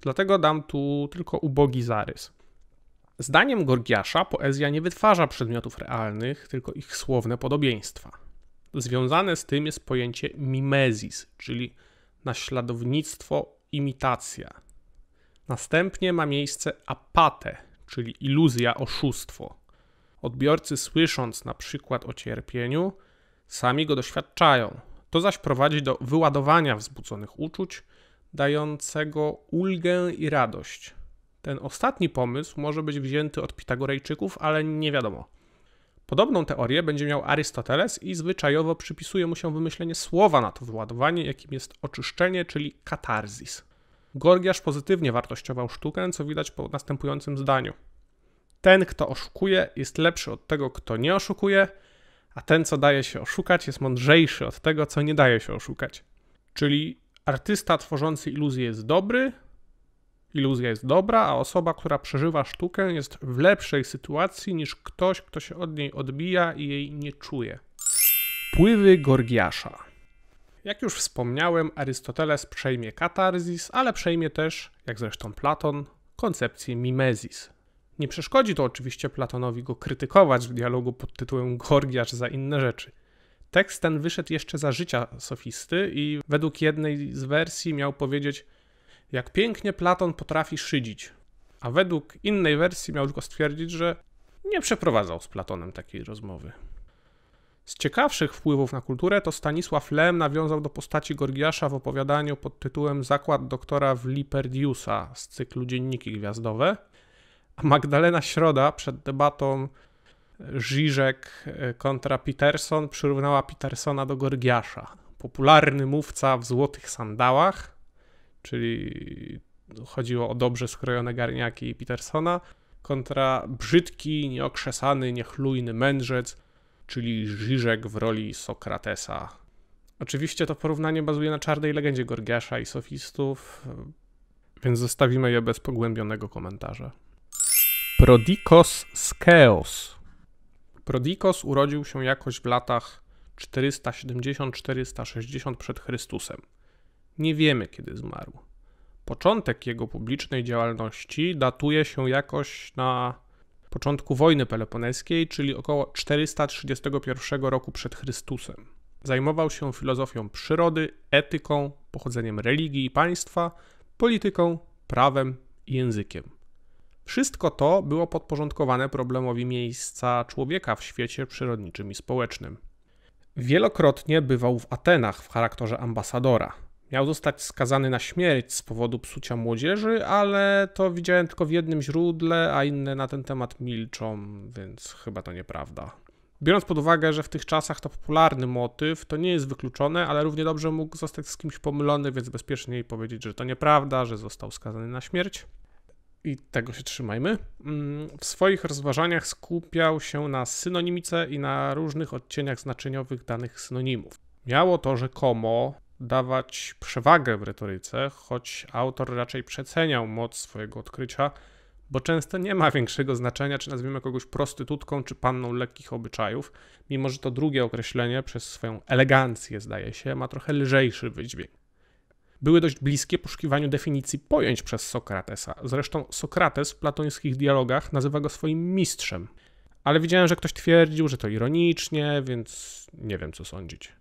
Dlatego dam tu tylko ubogi zarys. Zdaniem Gorgiasza poezja nie wytwarza przedmiotów realnych, tylko ich słowne podobieństwa. Związane z tym jest pojęcie mimezis, czyli naśladownictwo, imitacja. Następnie ma miejsce apate, czyli iluzja, oszustwo. Odbiorcy, słysząc na przykład o cierpieniu, sami go doświadczają. To zaś prowadzi do wyładowania wzbudzonych uczuć, dającego ulgę i radość. Ten ostatni pomysł może być wzięty od Pitagorejczyków, ale nie wiadomo. Podobną teorię będzie miał Arystoteles i zwyczajowo przypisuje mu się wymyślenie słowa na to wyładowanie, jakim jest oczyszczenie, czyli katarzis. Gorgiasz pozytywnie wartościował sztukę, co widać po następującym zdaniu. Ten, kto oszukuje, jest lepszy od tego, kto nie oszukuje, a ten, co daje się oszukać, jest mądrzejszy od tego, co nie daje się oszukać. Czyli artysta tworzący iluzję jest dobry, iluzja jest dobra, a osoba, która przeżywa sztukę, jest w lepszej sytuacji niż ktoś, kto się od niej odbija i jej nie czuje. Pływy Gorgiasza. Jak już wspomniałem, Arystoteles przejmie katarzis, ale przejmie też, jak zresztą Platon, koncepcję mimezis. Nie przeszkodzi to oczywiście Platonowi go krytykować w dialogu pod tytułem Gorgiasz za inne rzeczy. Tekst ten wyszedł jeszcze za życia sofisty i według jednej z wersji miał powiedzieć jak pięknie Platon potrafi szydzić. A według innej wersji miał tylko stwierdzić, że nie przeprowadzał z Platonem takiej rozmowy. Z ciekawszych wpływów na kulturę to Stanisław Lem nawiązał do postaci Gorgiasza w opowiadaniu pod tytułem Zakład doktora w Liperdiusa z cyklu Dzienniki Gwiazdowe, a Magdalena Środa przed debatą Żyżek kontra Peterson przyrównała Petersona do Gorgiasza. Popularny mówca w złotych sandałach, czyli chodziło o dobrze skrojone garniaki Petersona, kontra brzydki, nieokrzesany, niechlujny mędrzec, czyli Żyżek w roli Sokratesa. Oczywiście to porównanie bazuje na czarnej legendzie Gorgiasza i sofistów, więc zostawimy je bez pogłębionego komentarza. Prodikos Skeos. Prodikos urodził się jakoś w latach 470-460 przed Chrystusem. Nie wiemy, kiedy zmarł. Początek jego publicznej działalności datuje się jakoś na początku wojny peloponeskiej, czyli około 431 roku przed Chrystusem. Zajmował się filozofią przyrody, etyką, pochodzeniem religii i państwa, polityką, prawem i językiem. Wszystko to było podporządkowane problemowi miejsca człowieka w świecie przyrodniczym i społecznym. Wielokrotnie bywał w Atenach w charakterze ambasadora. Miał zostać skazany na śmierć z powodu psucia młodzieży, ale to widziałem tylko w jednym źródle, a inne na ten temat milczą, więc chyba to nieprawda. Biorąc pod uwagę, że w tych czasach to popularny motyw, to nie jest wykluczone, ale równie dobrze mógł zostać z kimś pomylony, więc bezpieczniej powiedzieć, że to nieprawda, że został skazany na śmierć. I tego się trzymajmy. Mm, w swoich rozważaniach skupiał się na synonimice i na różnych odcieniach znaczeniowych danych synonimów. Miało to rzekomo dawać przewagę w retoryce, choć autor raczej przeceniał moc swojego odkrycia bo często nie ma większego znaczenia, czy nazwiemy kogoś prostytutką, czy panną lekkich obyczajów, mimo że to drugie określenie przez swoją elegancję, zdaje się, ma trochę lżejszy wydźwięk. Były dość bliskie poszukiwaniu definicji pojęć przez Sokratesa. Zresztą Sokrates w platońskich dialogach nazywa go swoim mistrzem. Ale widziałem, że ktoś twierdził, że to ironicznie, więc nie wiem co sądzić.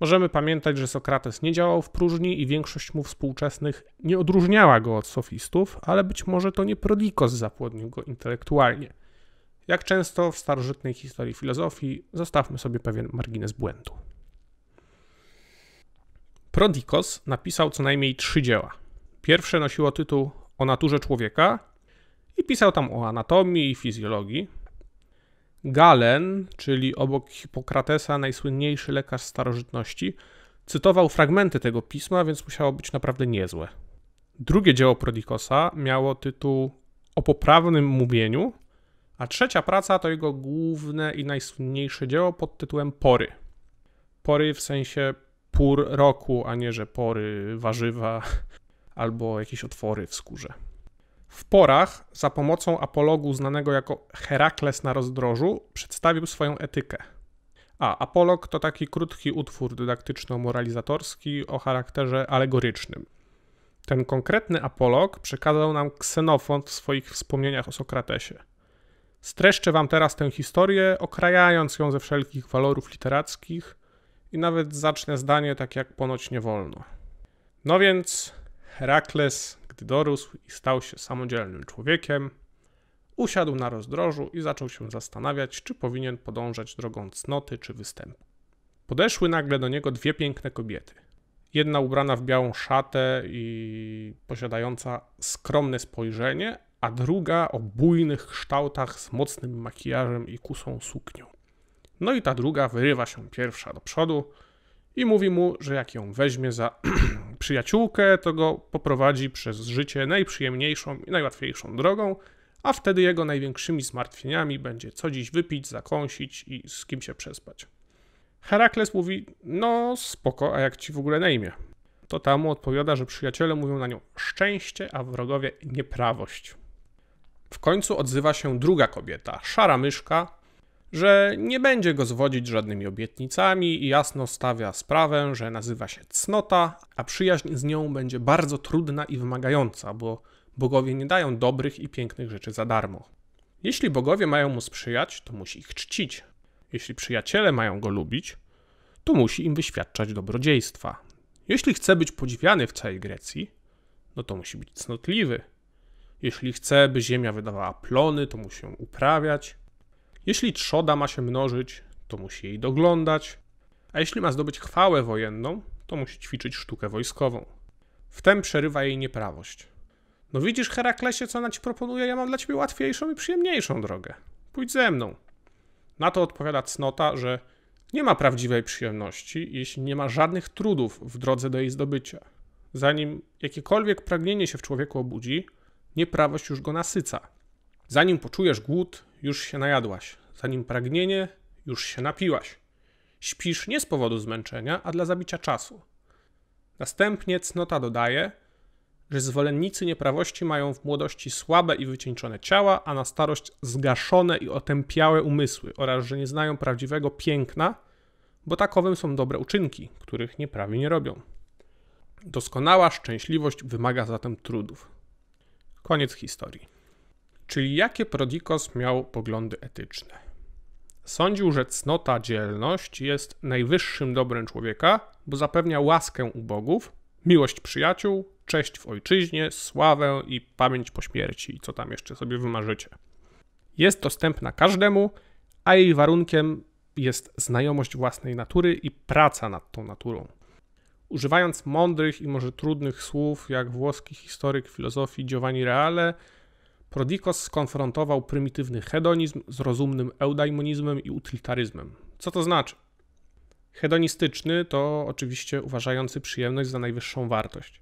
Możemy pamiętać, że Sokrates nie działał w próżni i większość mu współczesnych nie odróżniała go od sofistów, ale być może to nie Prodikos zapłodnił go intelektualnie. Jak często w starożytnej historii filozofii, zostawmy sobie pewien margines błędu. Prodikos napisał co najmniej trzy dzieła. Pierwsze nosiło tytuł O naturze człowieka i pisał tam o anatomii i fizjologii, Galen, czyli obok Hipokratesa najsłynniejszy lekarz starożytności, cytował fragmenty tego pisma, więc musiało być naprawdę niezłe. Drugie dzieło Prodikosa miało tytuł O poprawnym mówieniu, a trzecia praca to jego główne i najsłynniejsze dzieło pod tytułem Pory. Pory w sensie pór roku, a nie że pory warzywa albo jakieś otwory w skórze. W porach, za pomocą apologu znanego jako Herakles na rozdrożu, przedstawił swoją etykę. A apolog to taki krótki utwór dydaktyczno-moralizatorski o charakterze alegorycznym. Ten konkretny apolog przekazał nam Ksenofon w swoich wspomnieniach o Sokratesie. Streszczę wam teraz tę historię, okrajając ją ze wszelkich walorów literackich i nawet zacznę zdanie tak jak ponoć nie wolno. No więc Herakles gdy dorósł i stał się samodzielnym człowiekiem, usiadł na rozdrożu i zaczął się zastanawiać, czy powinien podążać drogą cnoty czy występu. Podeszły nagle do niego dwie piękne kobiety. Jedna ubrana w białą szatę i posiadająca skromne spojrzenie, a druga o bujnych kształtach z mocnym makijażem i kusą suknią. No i ta druga wyrywa się pierwsza do przodu i mówi mu, że jak ją weźmie za [clears throat] przyjaciółkę, to go poprowadzi przez życie najprzyjemniejszą i najłatwiejszą drogą, a wtedy jego największymi zmartwieniami będzie co dziś wypić, zakąsić i z kim się przespać. Herakles mówi, no spoko, a jak ci w ogóle na imię? To tamu odpowiada, że przyjaciele mówią na nią szczęście, a wrogowie nieprawość. W końcu odzywa się druga kobieta, szara myszka, że nie będzie go zwodzić żadnymi obietnicami i jasno stawia sprawę, że nazywa się cnota, a przyjaźń z nią będzie bardzo trudna i wymagająca, bo bogowie nie dają dobrych i pięknych rzeczy za darmo. Jeśli bogowie mają mu sprzyjać, to musi ich czcić. Jeśli przyjaciele mają go lubić, to musi im wyświadczać dobrodziejstwa. Jeśli chce być podziwiany w całej Grecji, no to musi być cnotliwy. Jeśli chce, by ziemia wydawała plony, to musi ją uprawiać. Jeśli trzoda ma się mnożyć, to musi jej doglądać, a jeśli ma zdobyć chwałę wojenną, to musi ćwiczyć sztukę wojskową. Wtem przerywa jej nieprawość. No widzisz, Heraklesie, co ona ci proponuje? Ja mam dla ciebie łatwiejszą i przyjemniejszą drogę. Pójdź ze mną. Na to odpowiada cnota, że nie ma prawdziwej przyjemności, jeśli nie ma żadnych trudów w drodze do jej zdobycia. Zanim jakiekolwiek pragnienie się w człowieku obudzi, nieprawość już go nasyca. Zanim poczujesz głód, już się najadłaś. Zanim pragnienie, już się napiłaś. Śpisz nie z powodu zmęczenia, a dla zabicia czasu. Następnie cnota dodaje, że zwolennicy nieprawości mają w młodości słabe i wycieńczone ciała, a na starość zgaszone i otępiałe umysły oraz że nie znają prawdziwego piękna, bo takowym są dobre uczynki, których nieprawi nie robią. Doskonała szczęśliwość wymaga zatem trudów. Koniec historii. Czyli jakie Prodikos miał poglądy etyczne? Sądził, że cnota, dzielność jest najwyższym dobrem człowieka, bo zapewnia łaskę u bogów, miłość przyjaciół cześć w ojczyźnie, sławę i pamięć po śmierci, co tam jeszcze sobie wymarzycie. Jest dostępna każdemu, a jej warunkiem jest znajomość własnej natury i praca nad tą naturą. Używając mądrych i może trudnych słów, jak włoski historyk filozofii Giovanni Reale, Prodikos skonfrontował prymitywny hedonizm z rozumnym eudaimonizmem i utylitaryzmem. Co to znaczy? Hedonistyczny to oczywiście uważający przyjemność za najwyższą wartość.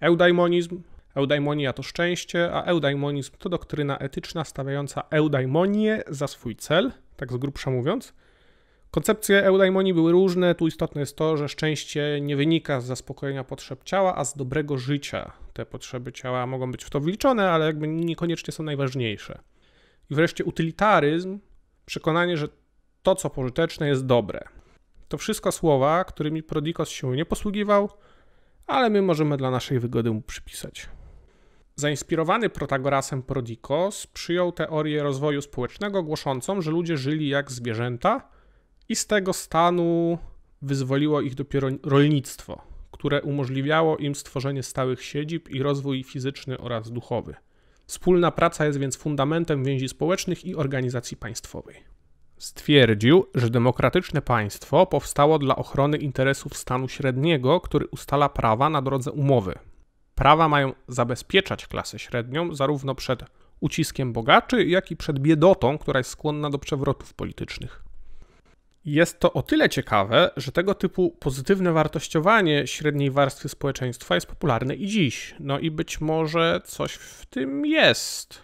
Eudaimonizm, eudaimonia to szczęście, a eudaimonizm to doktryna etyczna stawiająca eudaimonię za swój cel, tak z grubsza mówiąc. Koncepcje eudaimonii były różne, tu istotne jest to, że szczęście nie wynika z zaspokojenia potrzeb ciała, a z dobrego życia. Te potrzeby ciała mogą być w to wliczone, ale jakby niekoniecznie są najważniejsze. I wreszcie utylitaryzm, przekonanie, że to, co pożyteczne, jest dobre. To wszystko słowa, którymi Prodikos się nie posługiwał, ale my możemy dla naszej wygody mu przypisać. Zainspirowany Protagorasem Prodikos przyjął teorię rozwoju społecznego głoszącą, że ludzie żyli jak zwierzęta i z tego stanu wyzwoliło ich dopiero rolnictwo, które umożliwiało im stworzenie stałych siedzib i rozwój fizyczny oraz duchowy. Wspólna praca jest więc fundamentem więzi społecznych i organizacji państwowej. Stwierdził, że demokratyczne państwo powstało dla ochrony interesów stanu średniego, który ustala prawa na drodze umowy. Prawa mają zabezpieczać klasę średnią zarówno przed uciskiem bogaczy, jak i przed biedotą, która jest skłonna do przewrotów politycznych. Jest to o tyle ciekawe, że tego typu pozytywne wartościowanie średniej warstwy społeczeństwa jest popularne i dziś. No i być może coś w tym jest.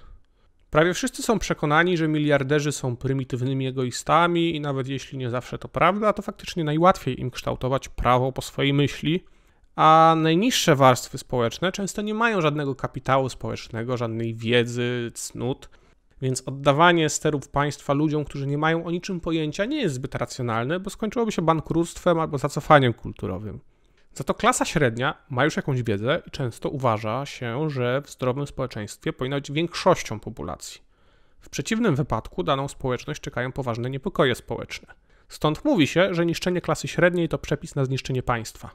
Prawie wszyscy są przekonani, że miliarderzy są prymitywnymi egoistami i nawet jeśli nie zawsze to prawda, to faktycznie najłatwiej im kształtować prawo po swojej myśli, a najniższe warstwy społeczne często nie mają żadnego kapitału społecznego, żadnej wiedzy, cnót, więc oddawanie sterów państwa ludziom, którzy nie mają o niczym pojęcia, nie jest zbyt racjonalne, bo skończyłoby się bankructwem albo zacofaniem kulturowym. Za to klasa średnia ma już jakąś wiedzę i często uważa się, że w zdrowym społeczeństwie powinna być większością populacji. W przeciwnym wypadku daną społeczność czekają poważne niepokoje społeczne. Stąd mówi się, że niszczenie klasy średniej to przepis na zniszczenie państwa.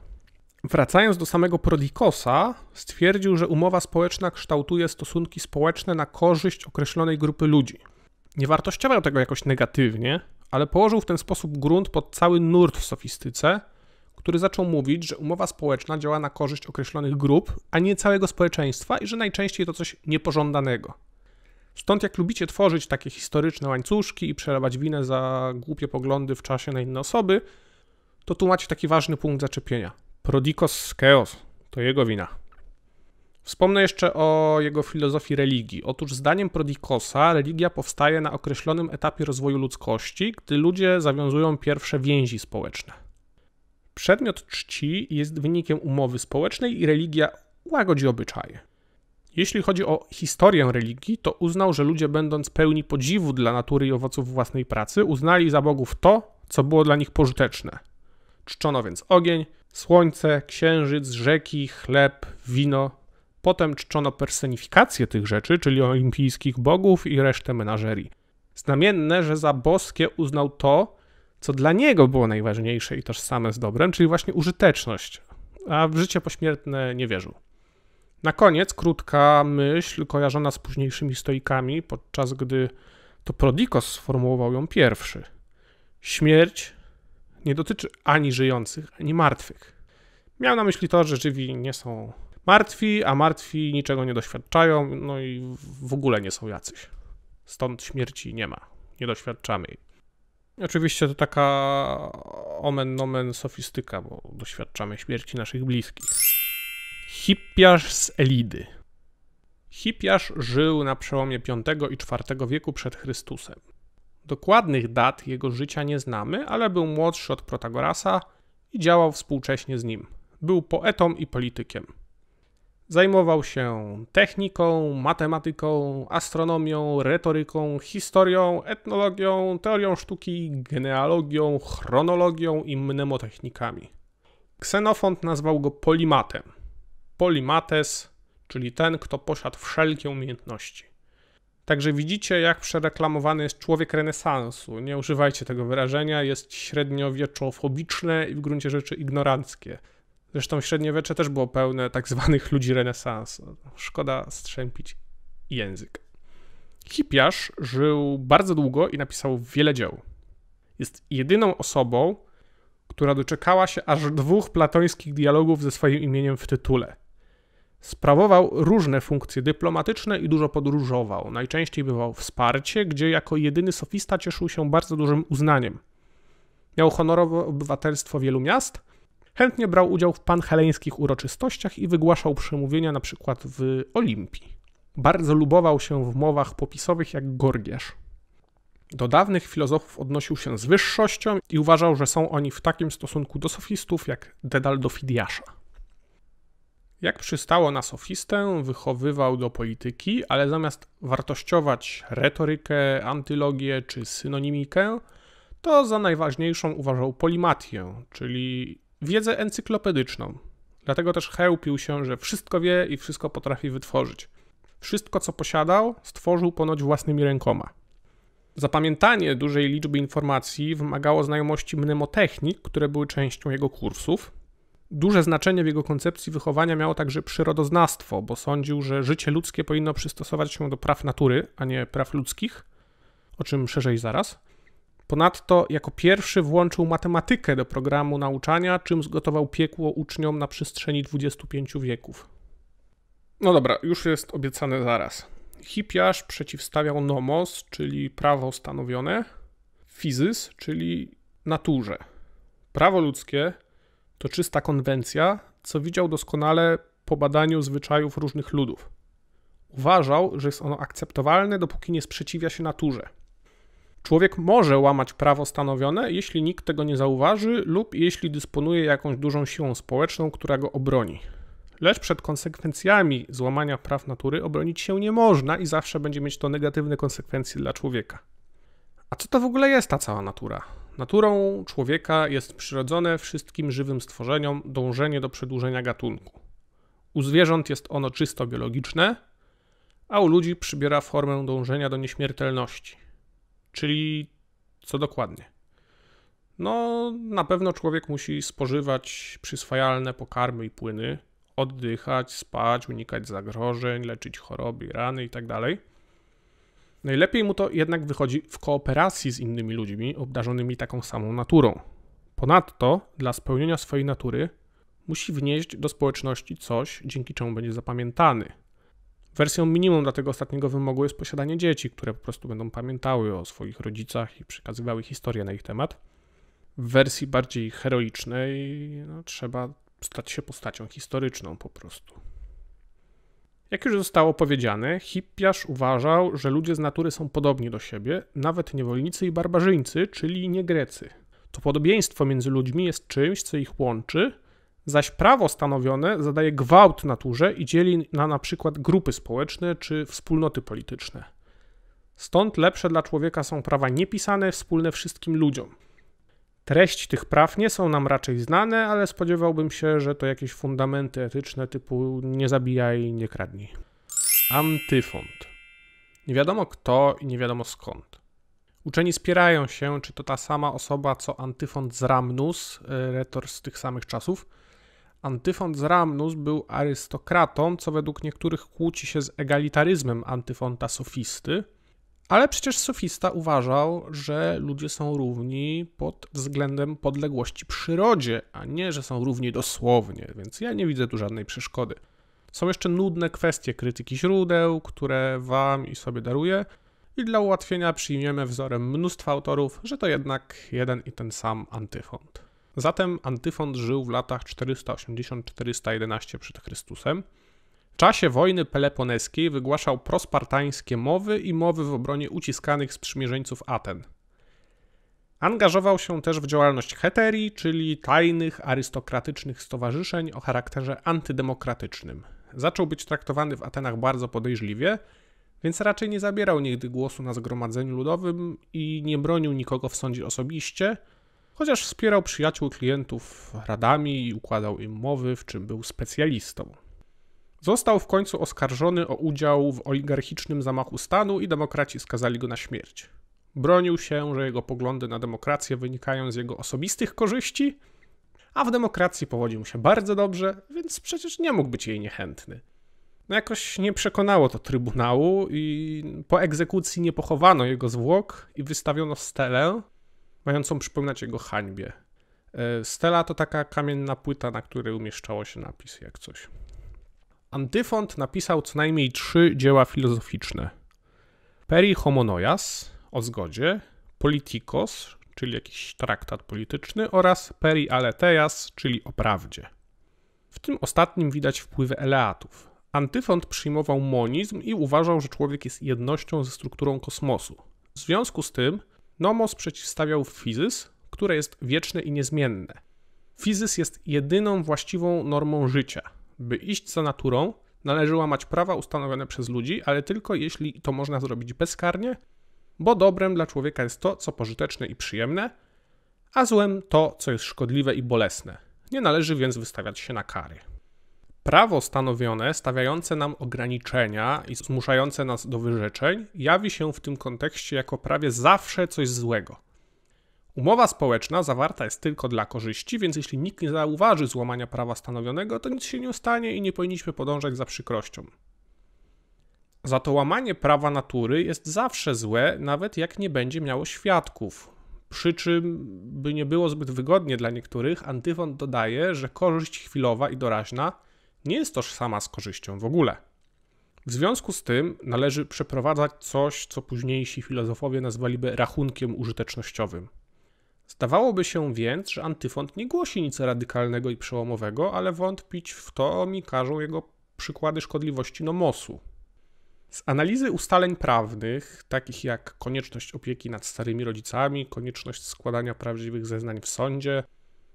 Wracając do samego Prodikosa, stwierdził, że umowa społeczna kształtuje stosunki społeczne na korzyść określonej grupy ludzi. Nie wartościował tego jakoś negatywnie, ale położył w ten sposób grunt pod cały nurt w sofistyce, który zaczął mówić, że umowa społeczna działa na korzyść określonych grup, a nie całego społeczeństwa i że najczęściej to coś niepożądanego. Stąd jak lubicie tworzyć takie historyczne łańcuszki i przelewać winę za głupie poglądy w czasie na inne osoby, to tu macie taki ważny punkt zaczepienia. Prodikos Skeos to jego wina. Wspomnę jeszcze o jego filozofii religii. Otóż zdaniem Prodikosa religia powstaje na określonym etapie rozwoju ludzkości, gdy ludzie zawiązują pierwsze więzi społeczne. Przedmiot czci jest wynikiem umowy społecznej i religia łagodzi obyczaje. Jeśli chodzi o historię religii, to uznał, że ludzie, będąc pełni podziwu dla natury i owoców własnej pracy, uznali za bogów to, co było dla nich pożyteczne. Czczono więc ogień, słońce, księżyc, rzeki, chleb, wino. Potem czczono personifikację tych rzeczy, czyli olimpijskich bogów i resztę menażerii. Znamienne, że za boskie uznał to, co dla niego było najważniejsze i tożsame z dobrem, czyli właśnie użyteczność, a w życie pośmiertne nie wierzył. Na koniec krótka myśl kojarzona z późniejszymi stoikami, podczas gdy to Prodikos sformułował ją pierwszy. Śmierć nie dotyczy ani żyjących, ani martwych. Miał na myśli to, że żywi nie są martwi, a martwi niczego nie doświadczają, no i w ogóle nie są jacyś. Stąd śmierci nie ma, nie doświadczamy jej. Oczywiście to taka omen nomen sofistyka, bo doświadczamy śmierci naszych bliskich. Hippiasz z Elidy. Hippiasz żył na przełomie V i IV wieku przed Chrystusem. Dokładnych dat jego życia nie znamy, ale był młodszy od Protagorasa i działał współcześnie z nim. Był poetą i politykiem. Zajmował się techniką, matematyką, astronomią, retoryką, historią, etnologią, teorią sztuki, genealogią, chronologią i mnemotechnikami. Ksenofont nazwał go polimatem. Polimates, czyli ten, kto posiadł wszelkie umiejętności. Także widzicie, jak przereklamowany jest człowiek renesansu. Nie używajcie tego wyrażenia, jest średniowieczofobiczne i w gruncie rzeczy ignoranckie. Zresztą średniowiecze też było pełne tak zwanych ludzi renesansu. Szkoda strzępić język. Hipiarz żył bardzo długo i napisał wiele dzieł. Jest jedyną osobą, która doczekała się aż dwóch platońskich dialogów ze swoim imieniem w tytule. Sprawował różne funkcje dyplomatyczne i dużo podróżował. Najczęściej bywał w gdzie jako jedyny sofista cieszył się bardzo dużym uznaniem. Miał honorowe obywatelstwo wielu miast, chętnie brał udział w panheleńskich uroczystościach i wygłaszał przemówienia przykład w Olimpii. Bardzo lubował się w mowach popisowych jak Gorgiasz. Do dawnych filozofów odnosił się z wyższością i uważał, że są oni w takim stosunku do sofistów jak Dedal do Fidiasza. Jak przystało na sofistę, wychowywał do polityki, ale zamiast wartościować retorykę, antylogię czy synonimikę, to za najważniejszą uważał polimatię, czyli wiedzę encyklopedyczną. Dlatego też chełpił się, że wszystko wie i wszystko potrafi wytworzyć. Wszystko, co posiadał, stworzył ponoć własnymi rękoma. Zapamiętanie dużej liczby informacji wymagało znajomości mnemotechnik, które były częścią jego kursów. Duże znaczenie w jego koncepcji wychowania miało także przyrodoznawstwo, bo sądził, że życie ludzkie powinno przystosować się do praw natury, a nie praw ludzkich, o czym szerzej zaraz. Ponadto jako pierwszy włączył matematykę do programu nauczania, czym zgotował piekło uczniom na przestrzeni 25 wieków. No dobra, już jest obiecane zaraz. Hipiarz przeciwstawiał nomos, czyli prawo stanowione, fizys, czyli naturze. Prawo ludzkie to czysta konwencja, co widział doskonale po badaniu zwyczajów różnych ludów. Uważał, że jest ono akceptowalne, dopóki nie sprzeciwia się naturze. Człowiek może łamać prawo stanowione, jeśli nikt tego nie zauważy lub jeśli dysponuje jakąś dużą siłą społeczną, która go obroni. Lecz przed konsekwencjami złamania praw natury obronić się nie można i zawsze będzie mieć to negatywne konsekwencje dla człowieka. A co to w ogóle jest ta cała natura? Naturą człowieka jest przyrodzone wszystkim żywym stworzeniom dążenie do przedłużenia gatunku. U zwierząt jest ono czysto biologiczne, a u ludzi przybiera formę dążenia do nieśmiertelności. Czyli co dokładnie? No, na pewno człowiek musi spożywać przyswajalne pokarmy i płyny, oddychać, spać, unikać zagrożeń, leczyć choroby, rany itd. Najlepiej mu to jednak wychodzi w kooperacji z innymi ludźmi obdarzonymi taką samą naturą. Ponadto, dla spełnienia swojej natury, musi wnieść do społeczności coś, dzięki czemu będzie zapamiętany. Wersją minimum dla tego ostatniego wymogu jest posiadanie dzieci, które po prostu będą pamiętały o swoich rodzicach i przekazywały historię na ich temat. W wersji bardziej heroicznej no, trzeba stać się postacią historyczną po prostu. Jak już zostało powiedziane, Hippiasz uważał, że ludzie z natury są podobni do siebie, nawet niewolnicy i barbarzyńcy, czyli nie Grecy. To podobieństwo między ludźmi jest czymś, co ich łączy, zaś prawo stanowione zadaje gwałt naturze i dzieli na na przykład grupy społeczne czy wspólnoty polityczne. Stąd lepsze dla człowieka są prawa niepisane, wspólne wszystkim ludziom. Treść tych praw nie są nam raczej znane, ale spodziewałbym się, że to jakieś fundamenty etyczne typu nie zabijaj, nie kradnij. Antyfont. Nie wiadomo kto i nie wiadomo skąd. Uczeni spierają się, czy to ta sama osoba co Antyfont z Ramnus, e, retor z tych samych czasów. Antyfont z Ramnus był arystokratą, co według niektórych kłóci się z egalitaryzmem Antyfonta sofisty – ale przecież sofista uważał, że ludzie są równi pod względem podległości przyrodzie, a nie, że są równi dosłownie, więc ja nie widzę tu żadnej przeszkody. Są jeszcze nudne kwestie krytyki źródeł, które wam i sobie daruję, i dla ułatwienia przyjmiemy wzorem mnóstwa autorów, że to jednak jeden i ten sam antyfont. Zatem antyfont żył w latach 480-411 przed Chrystusem w czasie wojny peloponeskiej wygłaszał prospartańskie mowy i mowy w obronie uciskanych sprzymierzeńców Aten. Angażował się też w działalność heterii, czyli tajnych arystokratycznych stowarzyszeń o charakterze antydemokratycznym. Zaczął być traktowany w Atenach bardzo podejrzliwie, więc raczej nie zabierał nigdy głosu na zgromadzeniu ludowym i nie bronił nikogo w sądzie osobiście, chociaż wspierał przyjaciół klientów radami i układał im mowy, w czym był specjalistą. Został w końcu oskarżony o udział w oligarchicznym zamachu stanu i demokraci skazali go na śmierć. Bronił się, że jego poglądy na demokrację wynikają z jego osobistych korzyści, a w demokracji powodzi mu się bardzo dobrze, więc przecież nie mógł być jej niechętny. No jakoś nie przekonało to trybunału i po egzekucji nie pochowano jego zwłok i wystawiono stelę mającą przypominać jego hańbie. E, stela to taka kamienna płyta, na której umieszczało się napis jak coś. Antyfont napisał co najmniej trzy dzieła filozoficzne. Peri homonoias o zgodzie, Politikos, czyli jakiś traktat polityczny oraz Peri aletheas, czyli o prawdzie. W tym ostatnim widać wpływy eleatów. Antyfont przyjmował monizm i uważał, że człowiek jest jednością ze strukturą kosmosu. W związku z tym nomos przeciwstawiał fizys, które jest wieczne i niezmienne. Fizys jest jedyną właściwą normą życia. By iść za naturą, należy łamać prawa ustanowione przez ludzi, ale tylko jeśli to można zrobić bezkarnie, bo dobrem dla człowieka jest to, co pożyteczne i przyjemne, a złem to, co jest szkodliwe i bolesne. Nie należy więc wystawiać się na kary. Prawo stanowione, stawiające nam ograniczenia i zmuszające nas do wyrzeczeń, jawi się w tym kontekście jako prawie zawsze coś złego. Umowa społeczna zawarta jest tylko dla korzyści, więc jeśli nikt nie zauważy złamania prawa stanowionego, to nic się nie stanie i nie powinniśmy podążać za przykrością. Za to łamanie prawa natury jest zawsze złe, nawet jak nie będzie miało świadków. Przy czym, by nie było zbyt wygodnie dla niektórych, Antyfon dodaje, że korzyść chwilowa i doraźna nie jest tożsama z korzyścią w ogóle. W związku z tym należy przeprowadzać coś, co późniejsi filozofowie nazwaliby rachunkiem użytecznościowym. Zdawałoby się więc, że antyfont nie głosi nic radykalnego i przełomowego, ale wątpić w to mi każą jego przykłady szkodliwości nomosu. Z analizy ustaleń prawnych, takich jak konieczność opieki nad starymi rodzicami, konieczność składania prawdziwych zeznań w sądzie,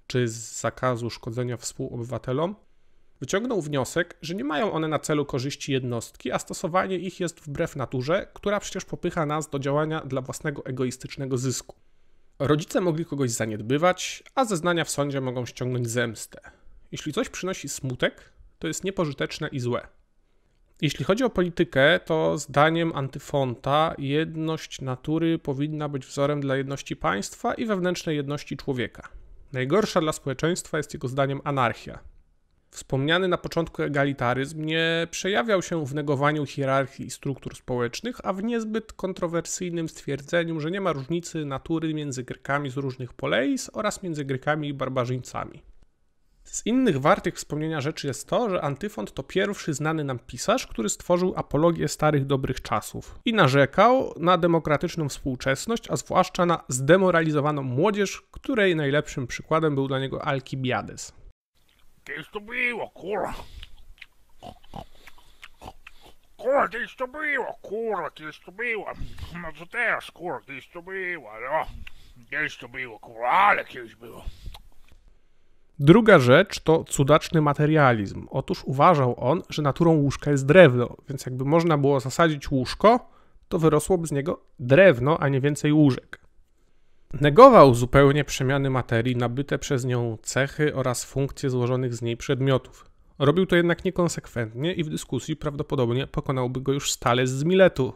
czy z zakazu szkodzenia współobywatelom, wyciągnął wniosek, że nie mają one na celu korzyści jednostki, a stosowanie ich jest wbrew naturze, która przecież popycha nas do działania dla własnego egoistycznego zysku. Rodzice mogli kogoś zaniedbywać, a zeznania w sądzie mogą ściągnąć zemstę. Jeśli coś przynosi smutek, to jest niepożyteczne i złe. Jeśli chodzi o politykę, to zdaniem Antyfonta jedność natury powinna być wzorem dla jedności państwa i wewnętrznej jedności człowieka. Najgorsza dla społeczeństwa jest jego zdaniem anarchia. Wspomniany na początku egalitaryzm nie przejawiał się w negowaniu hierarchii i struktur społecznych, a w niezbyt kontrowersyjnym stwierdzeniu, że nie ma różnicy natury między Grykami z różnych poleis oraz między Grykami i barbarzyńcami. Z innych wartych wspomnienia rzeczy jest to, że Antyfont to pierwszy znany nam pisarz, który stworzył apologię starych dobrych czasów i narzekał na demokratyczną współczesność, a zwłaszcza na zdemoralizowaną młodzież, której najlepszym przykładem był dla niego Alkibiades. Kiedyś to było, kurwa. Kurwa, kiedyś to było, kurwa, kiedyś to było. No co teraz, kurwa, kiedyś to było, no. Kiedyś to było, kurwa, ale kiedyś było. Druga rzecz to cudaczny materializm. Otóż uważał on, że naturą łóżka jest drewno, więc jakby można było zasadzić łóżko, to wyrosłoby z niego drewno, a nie więcej łóżek. Negował zupełnie przemiany materii, nabyte przez nią cechy oraz funkcje złożonych z niej przedmiotów. Robił to jednak niekonsekwentnie i w dyskusji prawdopodobnie pokonałby go już stale z Miletu,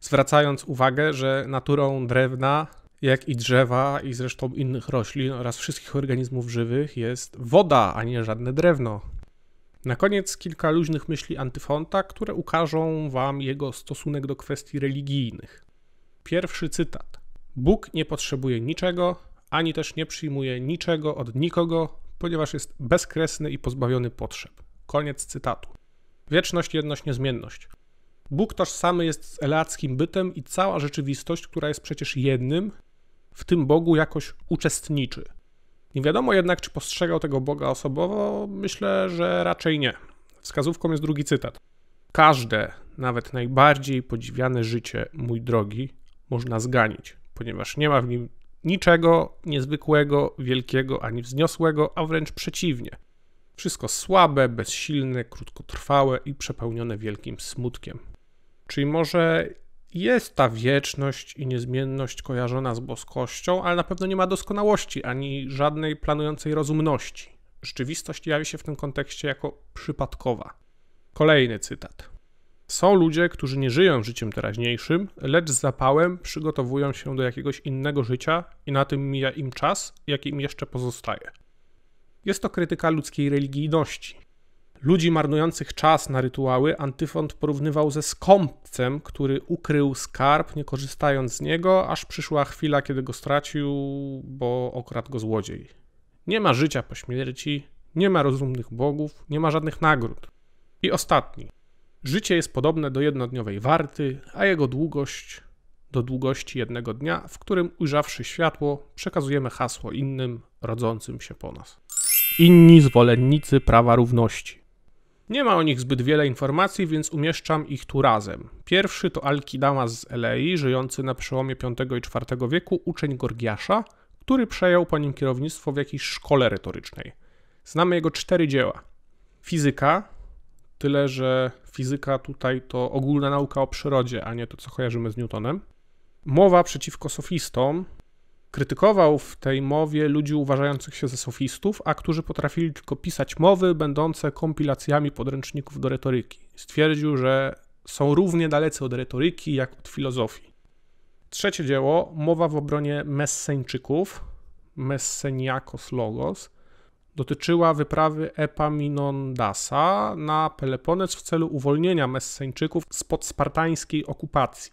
zwracając uwagę, że naturą drewna, jak i drzewa i zresztą innych roślin oraz wszystkich organizmów żywych jest woda, a nie żadne drewno. Na koniec kilka luźnych myśli Antyfonta, które ukażą wam jego stosunek do kwestii religijnych. Pierwszy cytat. Bóg nie potrzebuje niczego, ani też nie przyjmuje niczego od nikogo, ponieważ jest bezkresny i pozbawiony potrzeb. Koniec cytatu. Wieczność, jedność, niezmienność. Bóg tożsamy jest z elackim bytem i cała rzeczywistość, która jest przecież jednym, w tym Bogu jakoś uczestniczy. Nie wiadomo jednak, czy postrzegał tego Boga osobowo, myślę, że raczej nie. Wskazówką jest drugi cytat. Każde, nawet najbardziej podziwiane życie, mój drogi, można zganić ponieważ nie ma w nim niczego niezwykłego, wielkiego ani wzniosłego, a wręcz przeciwnie. Wszystko słabe, bezsilne, krótkotrwałe i przepełnione wielkim smutkiem. Czyli może jest ta wieczność i niezmienność kojarzona z boskością, ale na pewno nie ma doskonałości ani żadnej planującej rozumności. Rzeczywistość jawi się w tym kontekście jako przypadkowa. Kolejny cytat. Są ludzie, którzy nie żyją życiem teraźniejszym, lecz z zapałem przygotowują się do jakiegoś innego życia i na tym mija im czas, jaki im jeszcze pozostaje. Jest to krytyka ludzkiej religijności. Ludzi marnujących czas na rytuały Antyfont porównywał ze skąpcem, który ukrył skarb, nie korzystając z niego, aż przyszła chwila, kiedy go stracił, bo okradł go złodziej. Nie ma życia po śmierci, nie ma rozumnych bogów, nie ma żadnych nagród. I ostatni. Życie jest podobne do jednodniowej warty, a jego długość do długości jednego dnia, w którym ujrzawszy światło, przekazujemy hasło innym, rodzącym się po nas. Inni zwolennicy prawa równości. Nie ma o nich zbyt wiele informacji, więc umieszczam ich tu razem. Pierwszy to Alkidamas z Elei, żyjący na przełomie V i IV wieku, uczeń Gorgiasza, który przejął po nim kierownictwo w jakiejś szkole retorycznej. Znamy jego cztery dzieła. Fizyka, tyle że fizyka tutaj to ogólna nauka o przyrodzie, a nie to, co kojarzymy z Newtonem. Mowa przeciwko sofistom, Krytykował w tej mowie ludzi uważających się za sofistów, a którzy potrafili tylko pisać mowy będące kompilacjami podręczników do retoryki. Stwierdził, że są równie dalecy od retoryki jak od filozofii. Trzecie dzieło, mowa w obronie Messeńczyków, Messeniakos Logos, dotyczyła wyprawy Epaminondasa na Peloponez w celu uwolnienia Messeńczyków spod spartańskiej okupacji.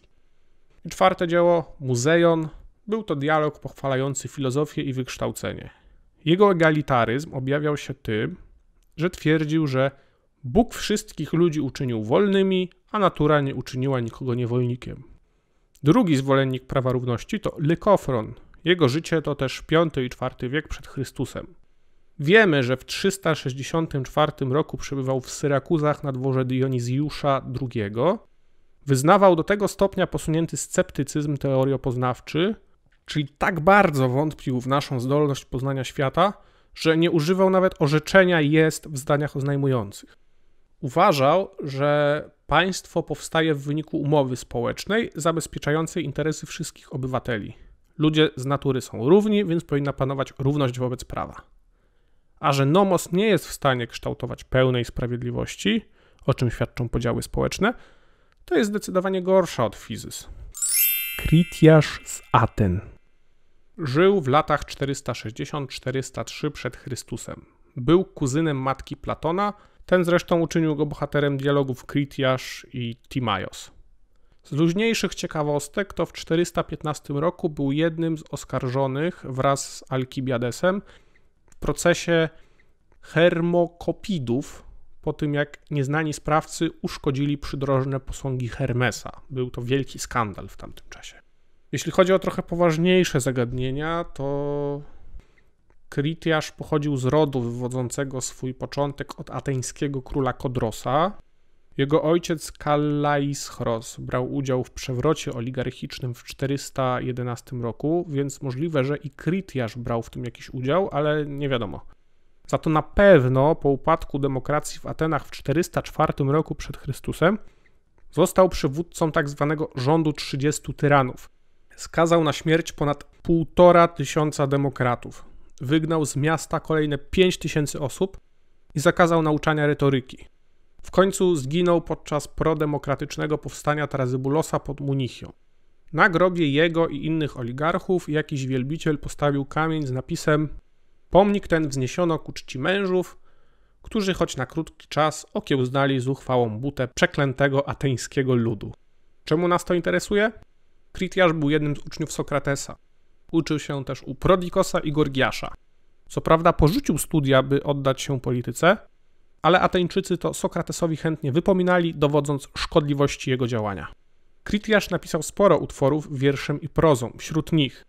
I czwarte dzieło, Muzeion, był to dialog pochwalający filozofię i wykształcenie. Jego egalitaryzm objawiał się tym, że twierdził, że Bóg wszystkich ludzi uczynił wolnymi, a natura nie uczyniła nikogo niewolnikiem. Drugi zwolennik prawa równości to Lykofron. Jego życie to też V i IV wiek przed Chrystusem. Wiemy, że w 364 roku przebywał w Syrakuzach na dworze Dionizjusza II. Wyznawał do tego stopnia posunięty sceptycyzm teoriopoznawczy, czyli tak bardzo wątpił w naszą zdolność poznania świata, że nie używał nawet orzeczenia jest w zdaniach oznajmujących. Uważał, że państwo powstaje w wyniku umowy społecznej zabezpieczającej interesy wszystkich obywateli. Ludzie z natury są równi, więc powinna panować równość wobec prawa. A że nomos nie jest w stanie kształtować pełnej sprawiedliwości, o czym świadczą podziały społeczne, to jest zdecydowanie gorsza od fizys. Kritiasz z Aten Żył w latach 460-403 przed Chrystusem. Był kuzynem matki Platona, ten zresztą uczynił go bohaterem dialogów Kritiasz i Timaios. Z luźniejszych ciekawostek to w 415 roku był jednym z oskarżonych wraz z Alkibiadesem w procesie Hermokopidów po tym jak nieznani sprawcy uszkodzili przydrożne posągi Hermesa. Był to wielki skandal w tamtym czasie. Jeśli chodzi o trochę poważniejsze zagadnienia, to Kritiasz pochodził z rodu wywodzącego swój początek od ateńskiego króla Kodrosa. Jego ojciec Kallaischros brał udział w przewrocie oligarchicznym w 411 roku, więc możliwe, że i Kritiasz brał w tym jakiś udział, ale nie wiadomo. Za to na pewno po upadku demokracji w Atenach w 404 roku przed Chrystusem został przywódcą tak zwanego rządu 30 tyranów, skazał na śmierć ponad półtora tysiąca demokratów. Wygnał z miasta kolejne pięć tysięcy osób i zakazał nauczania retoryki. W końcu zginął podczas prodemokratycznego powstania Tarazybulosa pod Munichią. Na grobie jego i innych oligarchów jakiś wielbiciel postawił kamień z napisem Pomnik ten wzniesiono ku czci mężów, którzy choć na krótki czas okiełznali zuchwałą butę przeklętego ateńskiego ludu. Czemu nas to interesuje? Kritiasz był jednym z uczniów Sokratesa. Uczył się też u Prodikosa i Gorgiasza. Co prawda porzucił studia, by oddać się polityce, ale Ateńczycy to Sokratesowi chętnie wypominali, dowodząc szkodliwości jego działania. Kritiasz napisał sporo utworów wierszem i prozą, wśród nich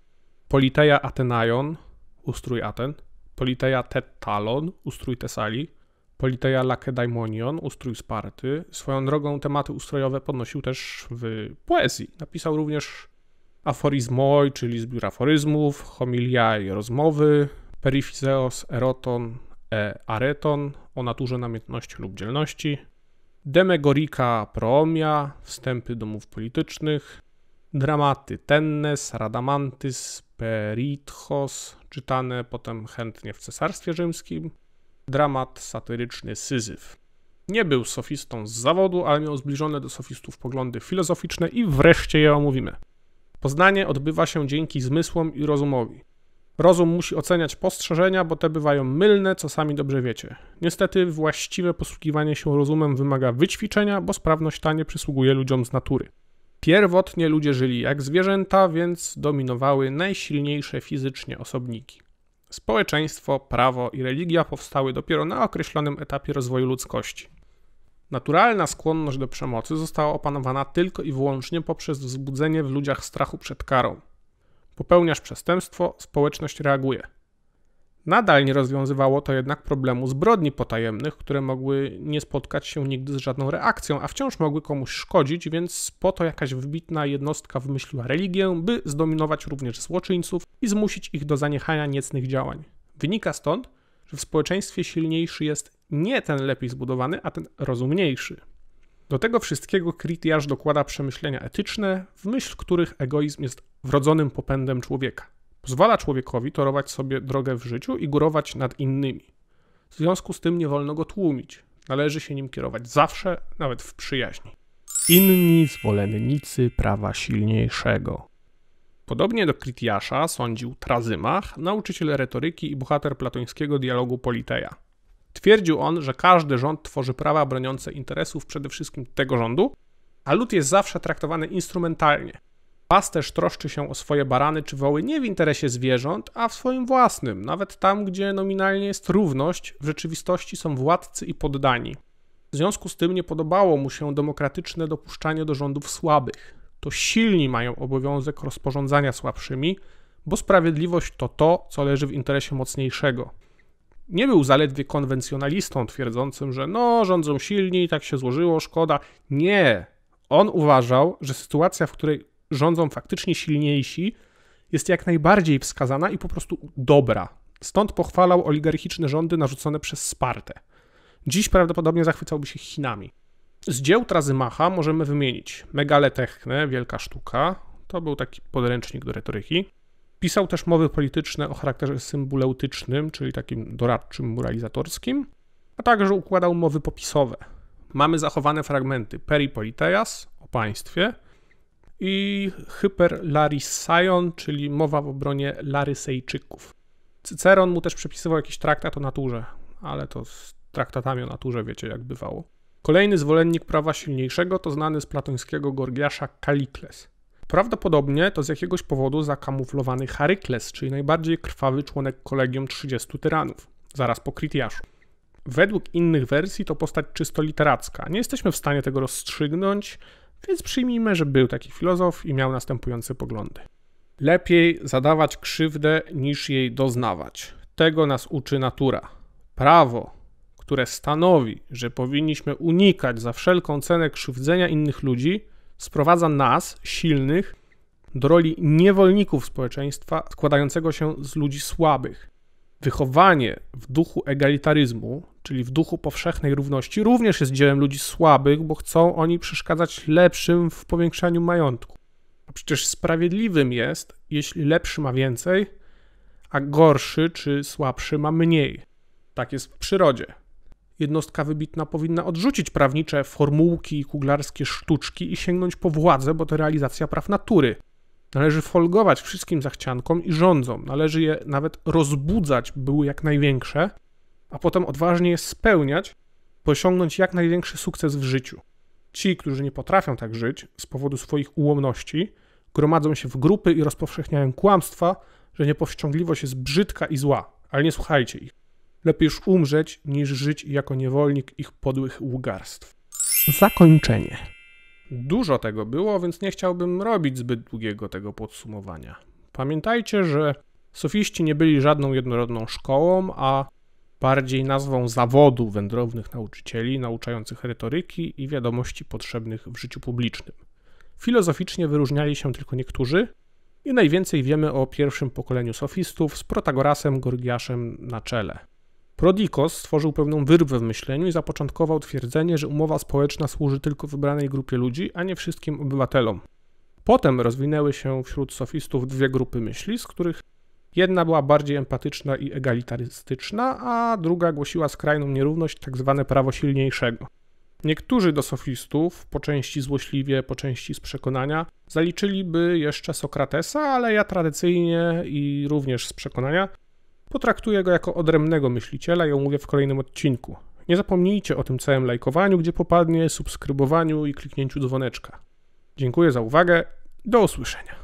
Politeia Atenaion, ustrój Aten, Politeia Tetalon, ustrój Tesalii, Politeia Lakedaimonion, ustrój Sparty. Swoją drogą tematy ustrojowe podnosił też w poezji. Napisał również aforizmoi, czyli zbiór aforyzmów, homilia i rozmowy, perifizeos, eroton, e areton o naturze namiętności lub dzielności, demegorika proomia, wstępy do mów politycznych, dramaty tennes, radamantys, perithos, czytane potem chętnie w Cesarstwie Rzymskim, dramat satyryczny Syzyf. Nie był sofistą z zawodu, ale miał zbliżone do sofistów poglądy filozoficzne i wreszcie je omówimy. Poznanie odbywa się dzięki zmysłom i rozumowi. Rozum musi oceniać spostrzeżenia, bo te bywają mylne, co sami dobrze wiecie. Niestety właściwe posługiwanie się rozumem wymaga wyćwiczenia, bo sprawność ta nie przysługuje ludziom z natury. Pierwotnie ludzie żyli jak zwierzęta, więc dominowały najsilniejsze fizycznie osobniki. Społeczeństwo, prawo i religia powstały dopiero na określonym etapie rozwoju ludzkości. Naturalna skłonność do przemocy została opanowana tylko i wyłącznie poprzez wzbudzenie w ludziach strachu przed karą. Popełniasz przestępstwo, społeczność reaguje. Nadal nie rozwiązywało to jednak problemu zbrodni potajemnych, które mogły nie spotkać się nigdy z żadną reakcją, a wciąż mogły komuś szkodzić, więc po to jakaś wybitna jednostka wymyśliła religię, by zdominować również złoczyńców i zmusić ich do zaniechania niecnych działań. Wynika stąd, że w społeczeństwie silniejszy jest nie ten lepiej zbudowany, a ten rozumniejszy. Do tego wszystkiego Kritiasz dokłada przemyślenia etyczne, w myśl których egoizm jest wrodzonym popędem człowieka. Pozwala człowiekowi torować sobie drogę w życiu i górować nad innymi. W związku z tym nie wolno go tłumić. Należy się nim kierować zawsze, nawet w przyjaźni. Inni zwolennicy prawa silniejszego. Podobnie do Kritiasza sądził Trazymach, nauczyciel retoryki i bohater platońskiego dialogu Politeja. Twierdził on, że każdy rząd tworzy prawa broniące interesów przede wszystkim tego rządu, a lud jest zawsze traktowany instrumentalnie. Pasterz troszczy się o swoje barany czy woły nie w interesie zwierząt, a w swoim własnym, nawet tam, gdzie nominalnie jest równość, w rzeczywistości są władcy i poddani. W związku z tym nie podobało mu się demokratyczne dopuszczanie do rządów słabych. To silni mają obowiązek rozporządzania słabszymi, bo sprawiedliwość to to, co leży w interesie mocniejszego. Nie był zaledwie konwencjonalistą twierdzącym, że no, rządzą silni, tak się złożyło, szkoda. Nie. On uważał, że sytuacja, w której rządzą faktycznie silniejsi, jest jak najbardziej wskazana i po prostu dobra. Stąd pochwalał oligarchiczne rządy narzucone przez Spartę. Dziś prawdopodobnie zachwycałby się Chinami. Z dzieł Trazymacha możemy wymienić Megaletechnę, Wielka Sztuka, to był taki podręcznik do retoryki. Pisał też mowy polityczne o charakterze symboleutycznym, czyli takim doradczym, moralizatorskim, a także układał mowy popisowe. Mamy zachowane fragmenty Peripoliteias o państwie i Hyperlarisaion, czyli mowa w obronie Larysejczyków. Cyceron mu też przepisywał jakiś traktat o naturze, ale to z traktatami o naturze wiecie jak bywało. Kolejny zwolennik prawa silniejszego to znany z platońskiego Gorgiasza Kalikles. Prawdopodobnie to z jakiegoś powodu zakamuflowany Charykles, czyli najbardziej krwawy członek kolegium 30 tyranów, zaraz po Kritiaszu. Według innych wersji to postać czysto literacka. Nie jesteśmy w stanie tego rozstrzygnąć, więc przyjmijmy, że był taki filozof i miał następujące poglądy. Lepiej zadawać krzywdę niż jej doznawać. Tego nas uczy natura. Prawo, które stanowi, że powinniśmy unikać za wszelką cenę krzywdzenia innych ludzi, sprowadza nas, silnych, do roli niewolników społeczeństwa składającego się z ludzi słabych. Wychowanie w duchu egalitaryzmu, czyli w duchu powszechnej równości, również jest dziełem ludzi słabych, bo chcą oni przeszkadzać lepszym w powiększaniu majątku. A przecież sprawiedliwym jest, jeśli lepszy ma więcej, a gorszy czy słabszy ma mniej. Tak jest w przyrodzie. Jednostka wybitna powinna odrzucić prawnicze formułki i kuglarskie sztuczki i sięgnąć po władzę, bo to realizacja praw natury. Należy folgować wszystkim zachciankom i rządzom, należy je nawet rozbudzać, by były jak największe, a potem odważnie je spełniać, by osiągnąć jak największy sukces w życiu. Ci, którzy nie potrafią tak żyć z powodu swoich ułomności, gromadzą się w grupy i rozpowszechniają kłamstwa, że niepowściągliwość jest brzydka i zła, ale nie słuchajcie ich. Lepiej już umrzeć, niż żyć jako niewolnik ich podłych łgarstw. Zakończenie. Dużo tego było, więc nie chciałbym robić zbyt długiego tego podsumowania. Pamiętajcie, że sofiści nie byli żadną jednorodną szkołą, a bardziej nazwą zawodu wędrownych nauczycieli nauczających retoryki i wiadomości potrzebnych w życiu publicznym. Filozoficznie wyróżniali się tylko niektórzy i najwięcej wiemy o pierwszym pokoleniu sofistów z Protagorasem Gorgiaszem na czele. Prodikos stworzył pewną wyrwę w myśleniu i zapoczątkował twierdzenie, że umowa społeczna służy tylko wybranej grupie ludzi, a nie wszystkim obywatelom. Potem rozwinęły się wśród sofistów dwie grupy myśli, z których jedna była bardziej empatyczna i egalitarystyczna, a druga głosiła skrajną nierówność, tzw. Tak prawo silniejszego. Niektórzy do sofistów, po części złośliwie, po części z przekonania, zaliczyliby jeszcze Sokratesa, ale ja tradycyjnie i również z przekonania potraktuję go jako odrębnego myśliciela i omówię w kolejnym odcinku. Nie zapomnijcie o tym całym lajkowaniu, gdzie popadnie, subskrybowaniu i kliknięciu dzwoneczka. Dziękuję za uwagę. Do usłyszenia.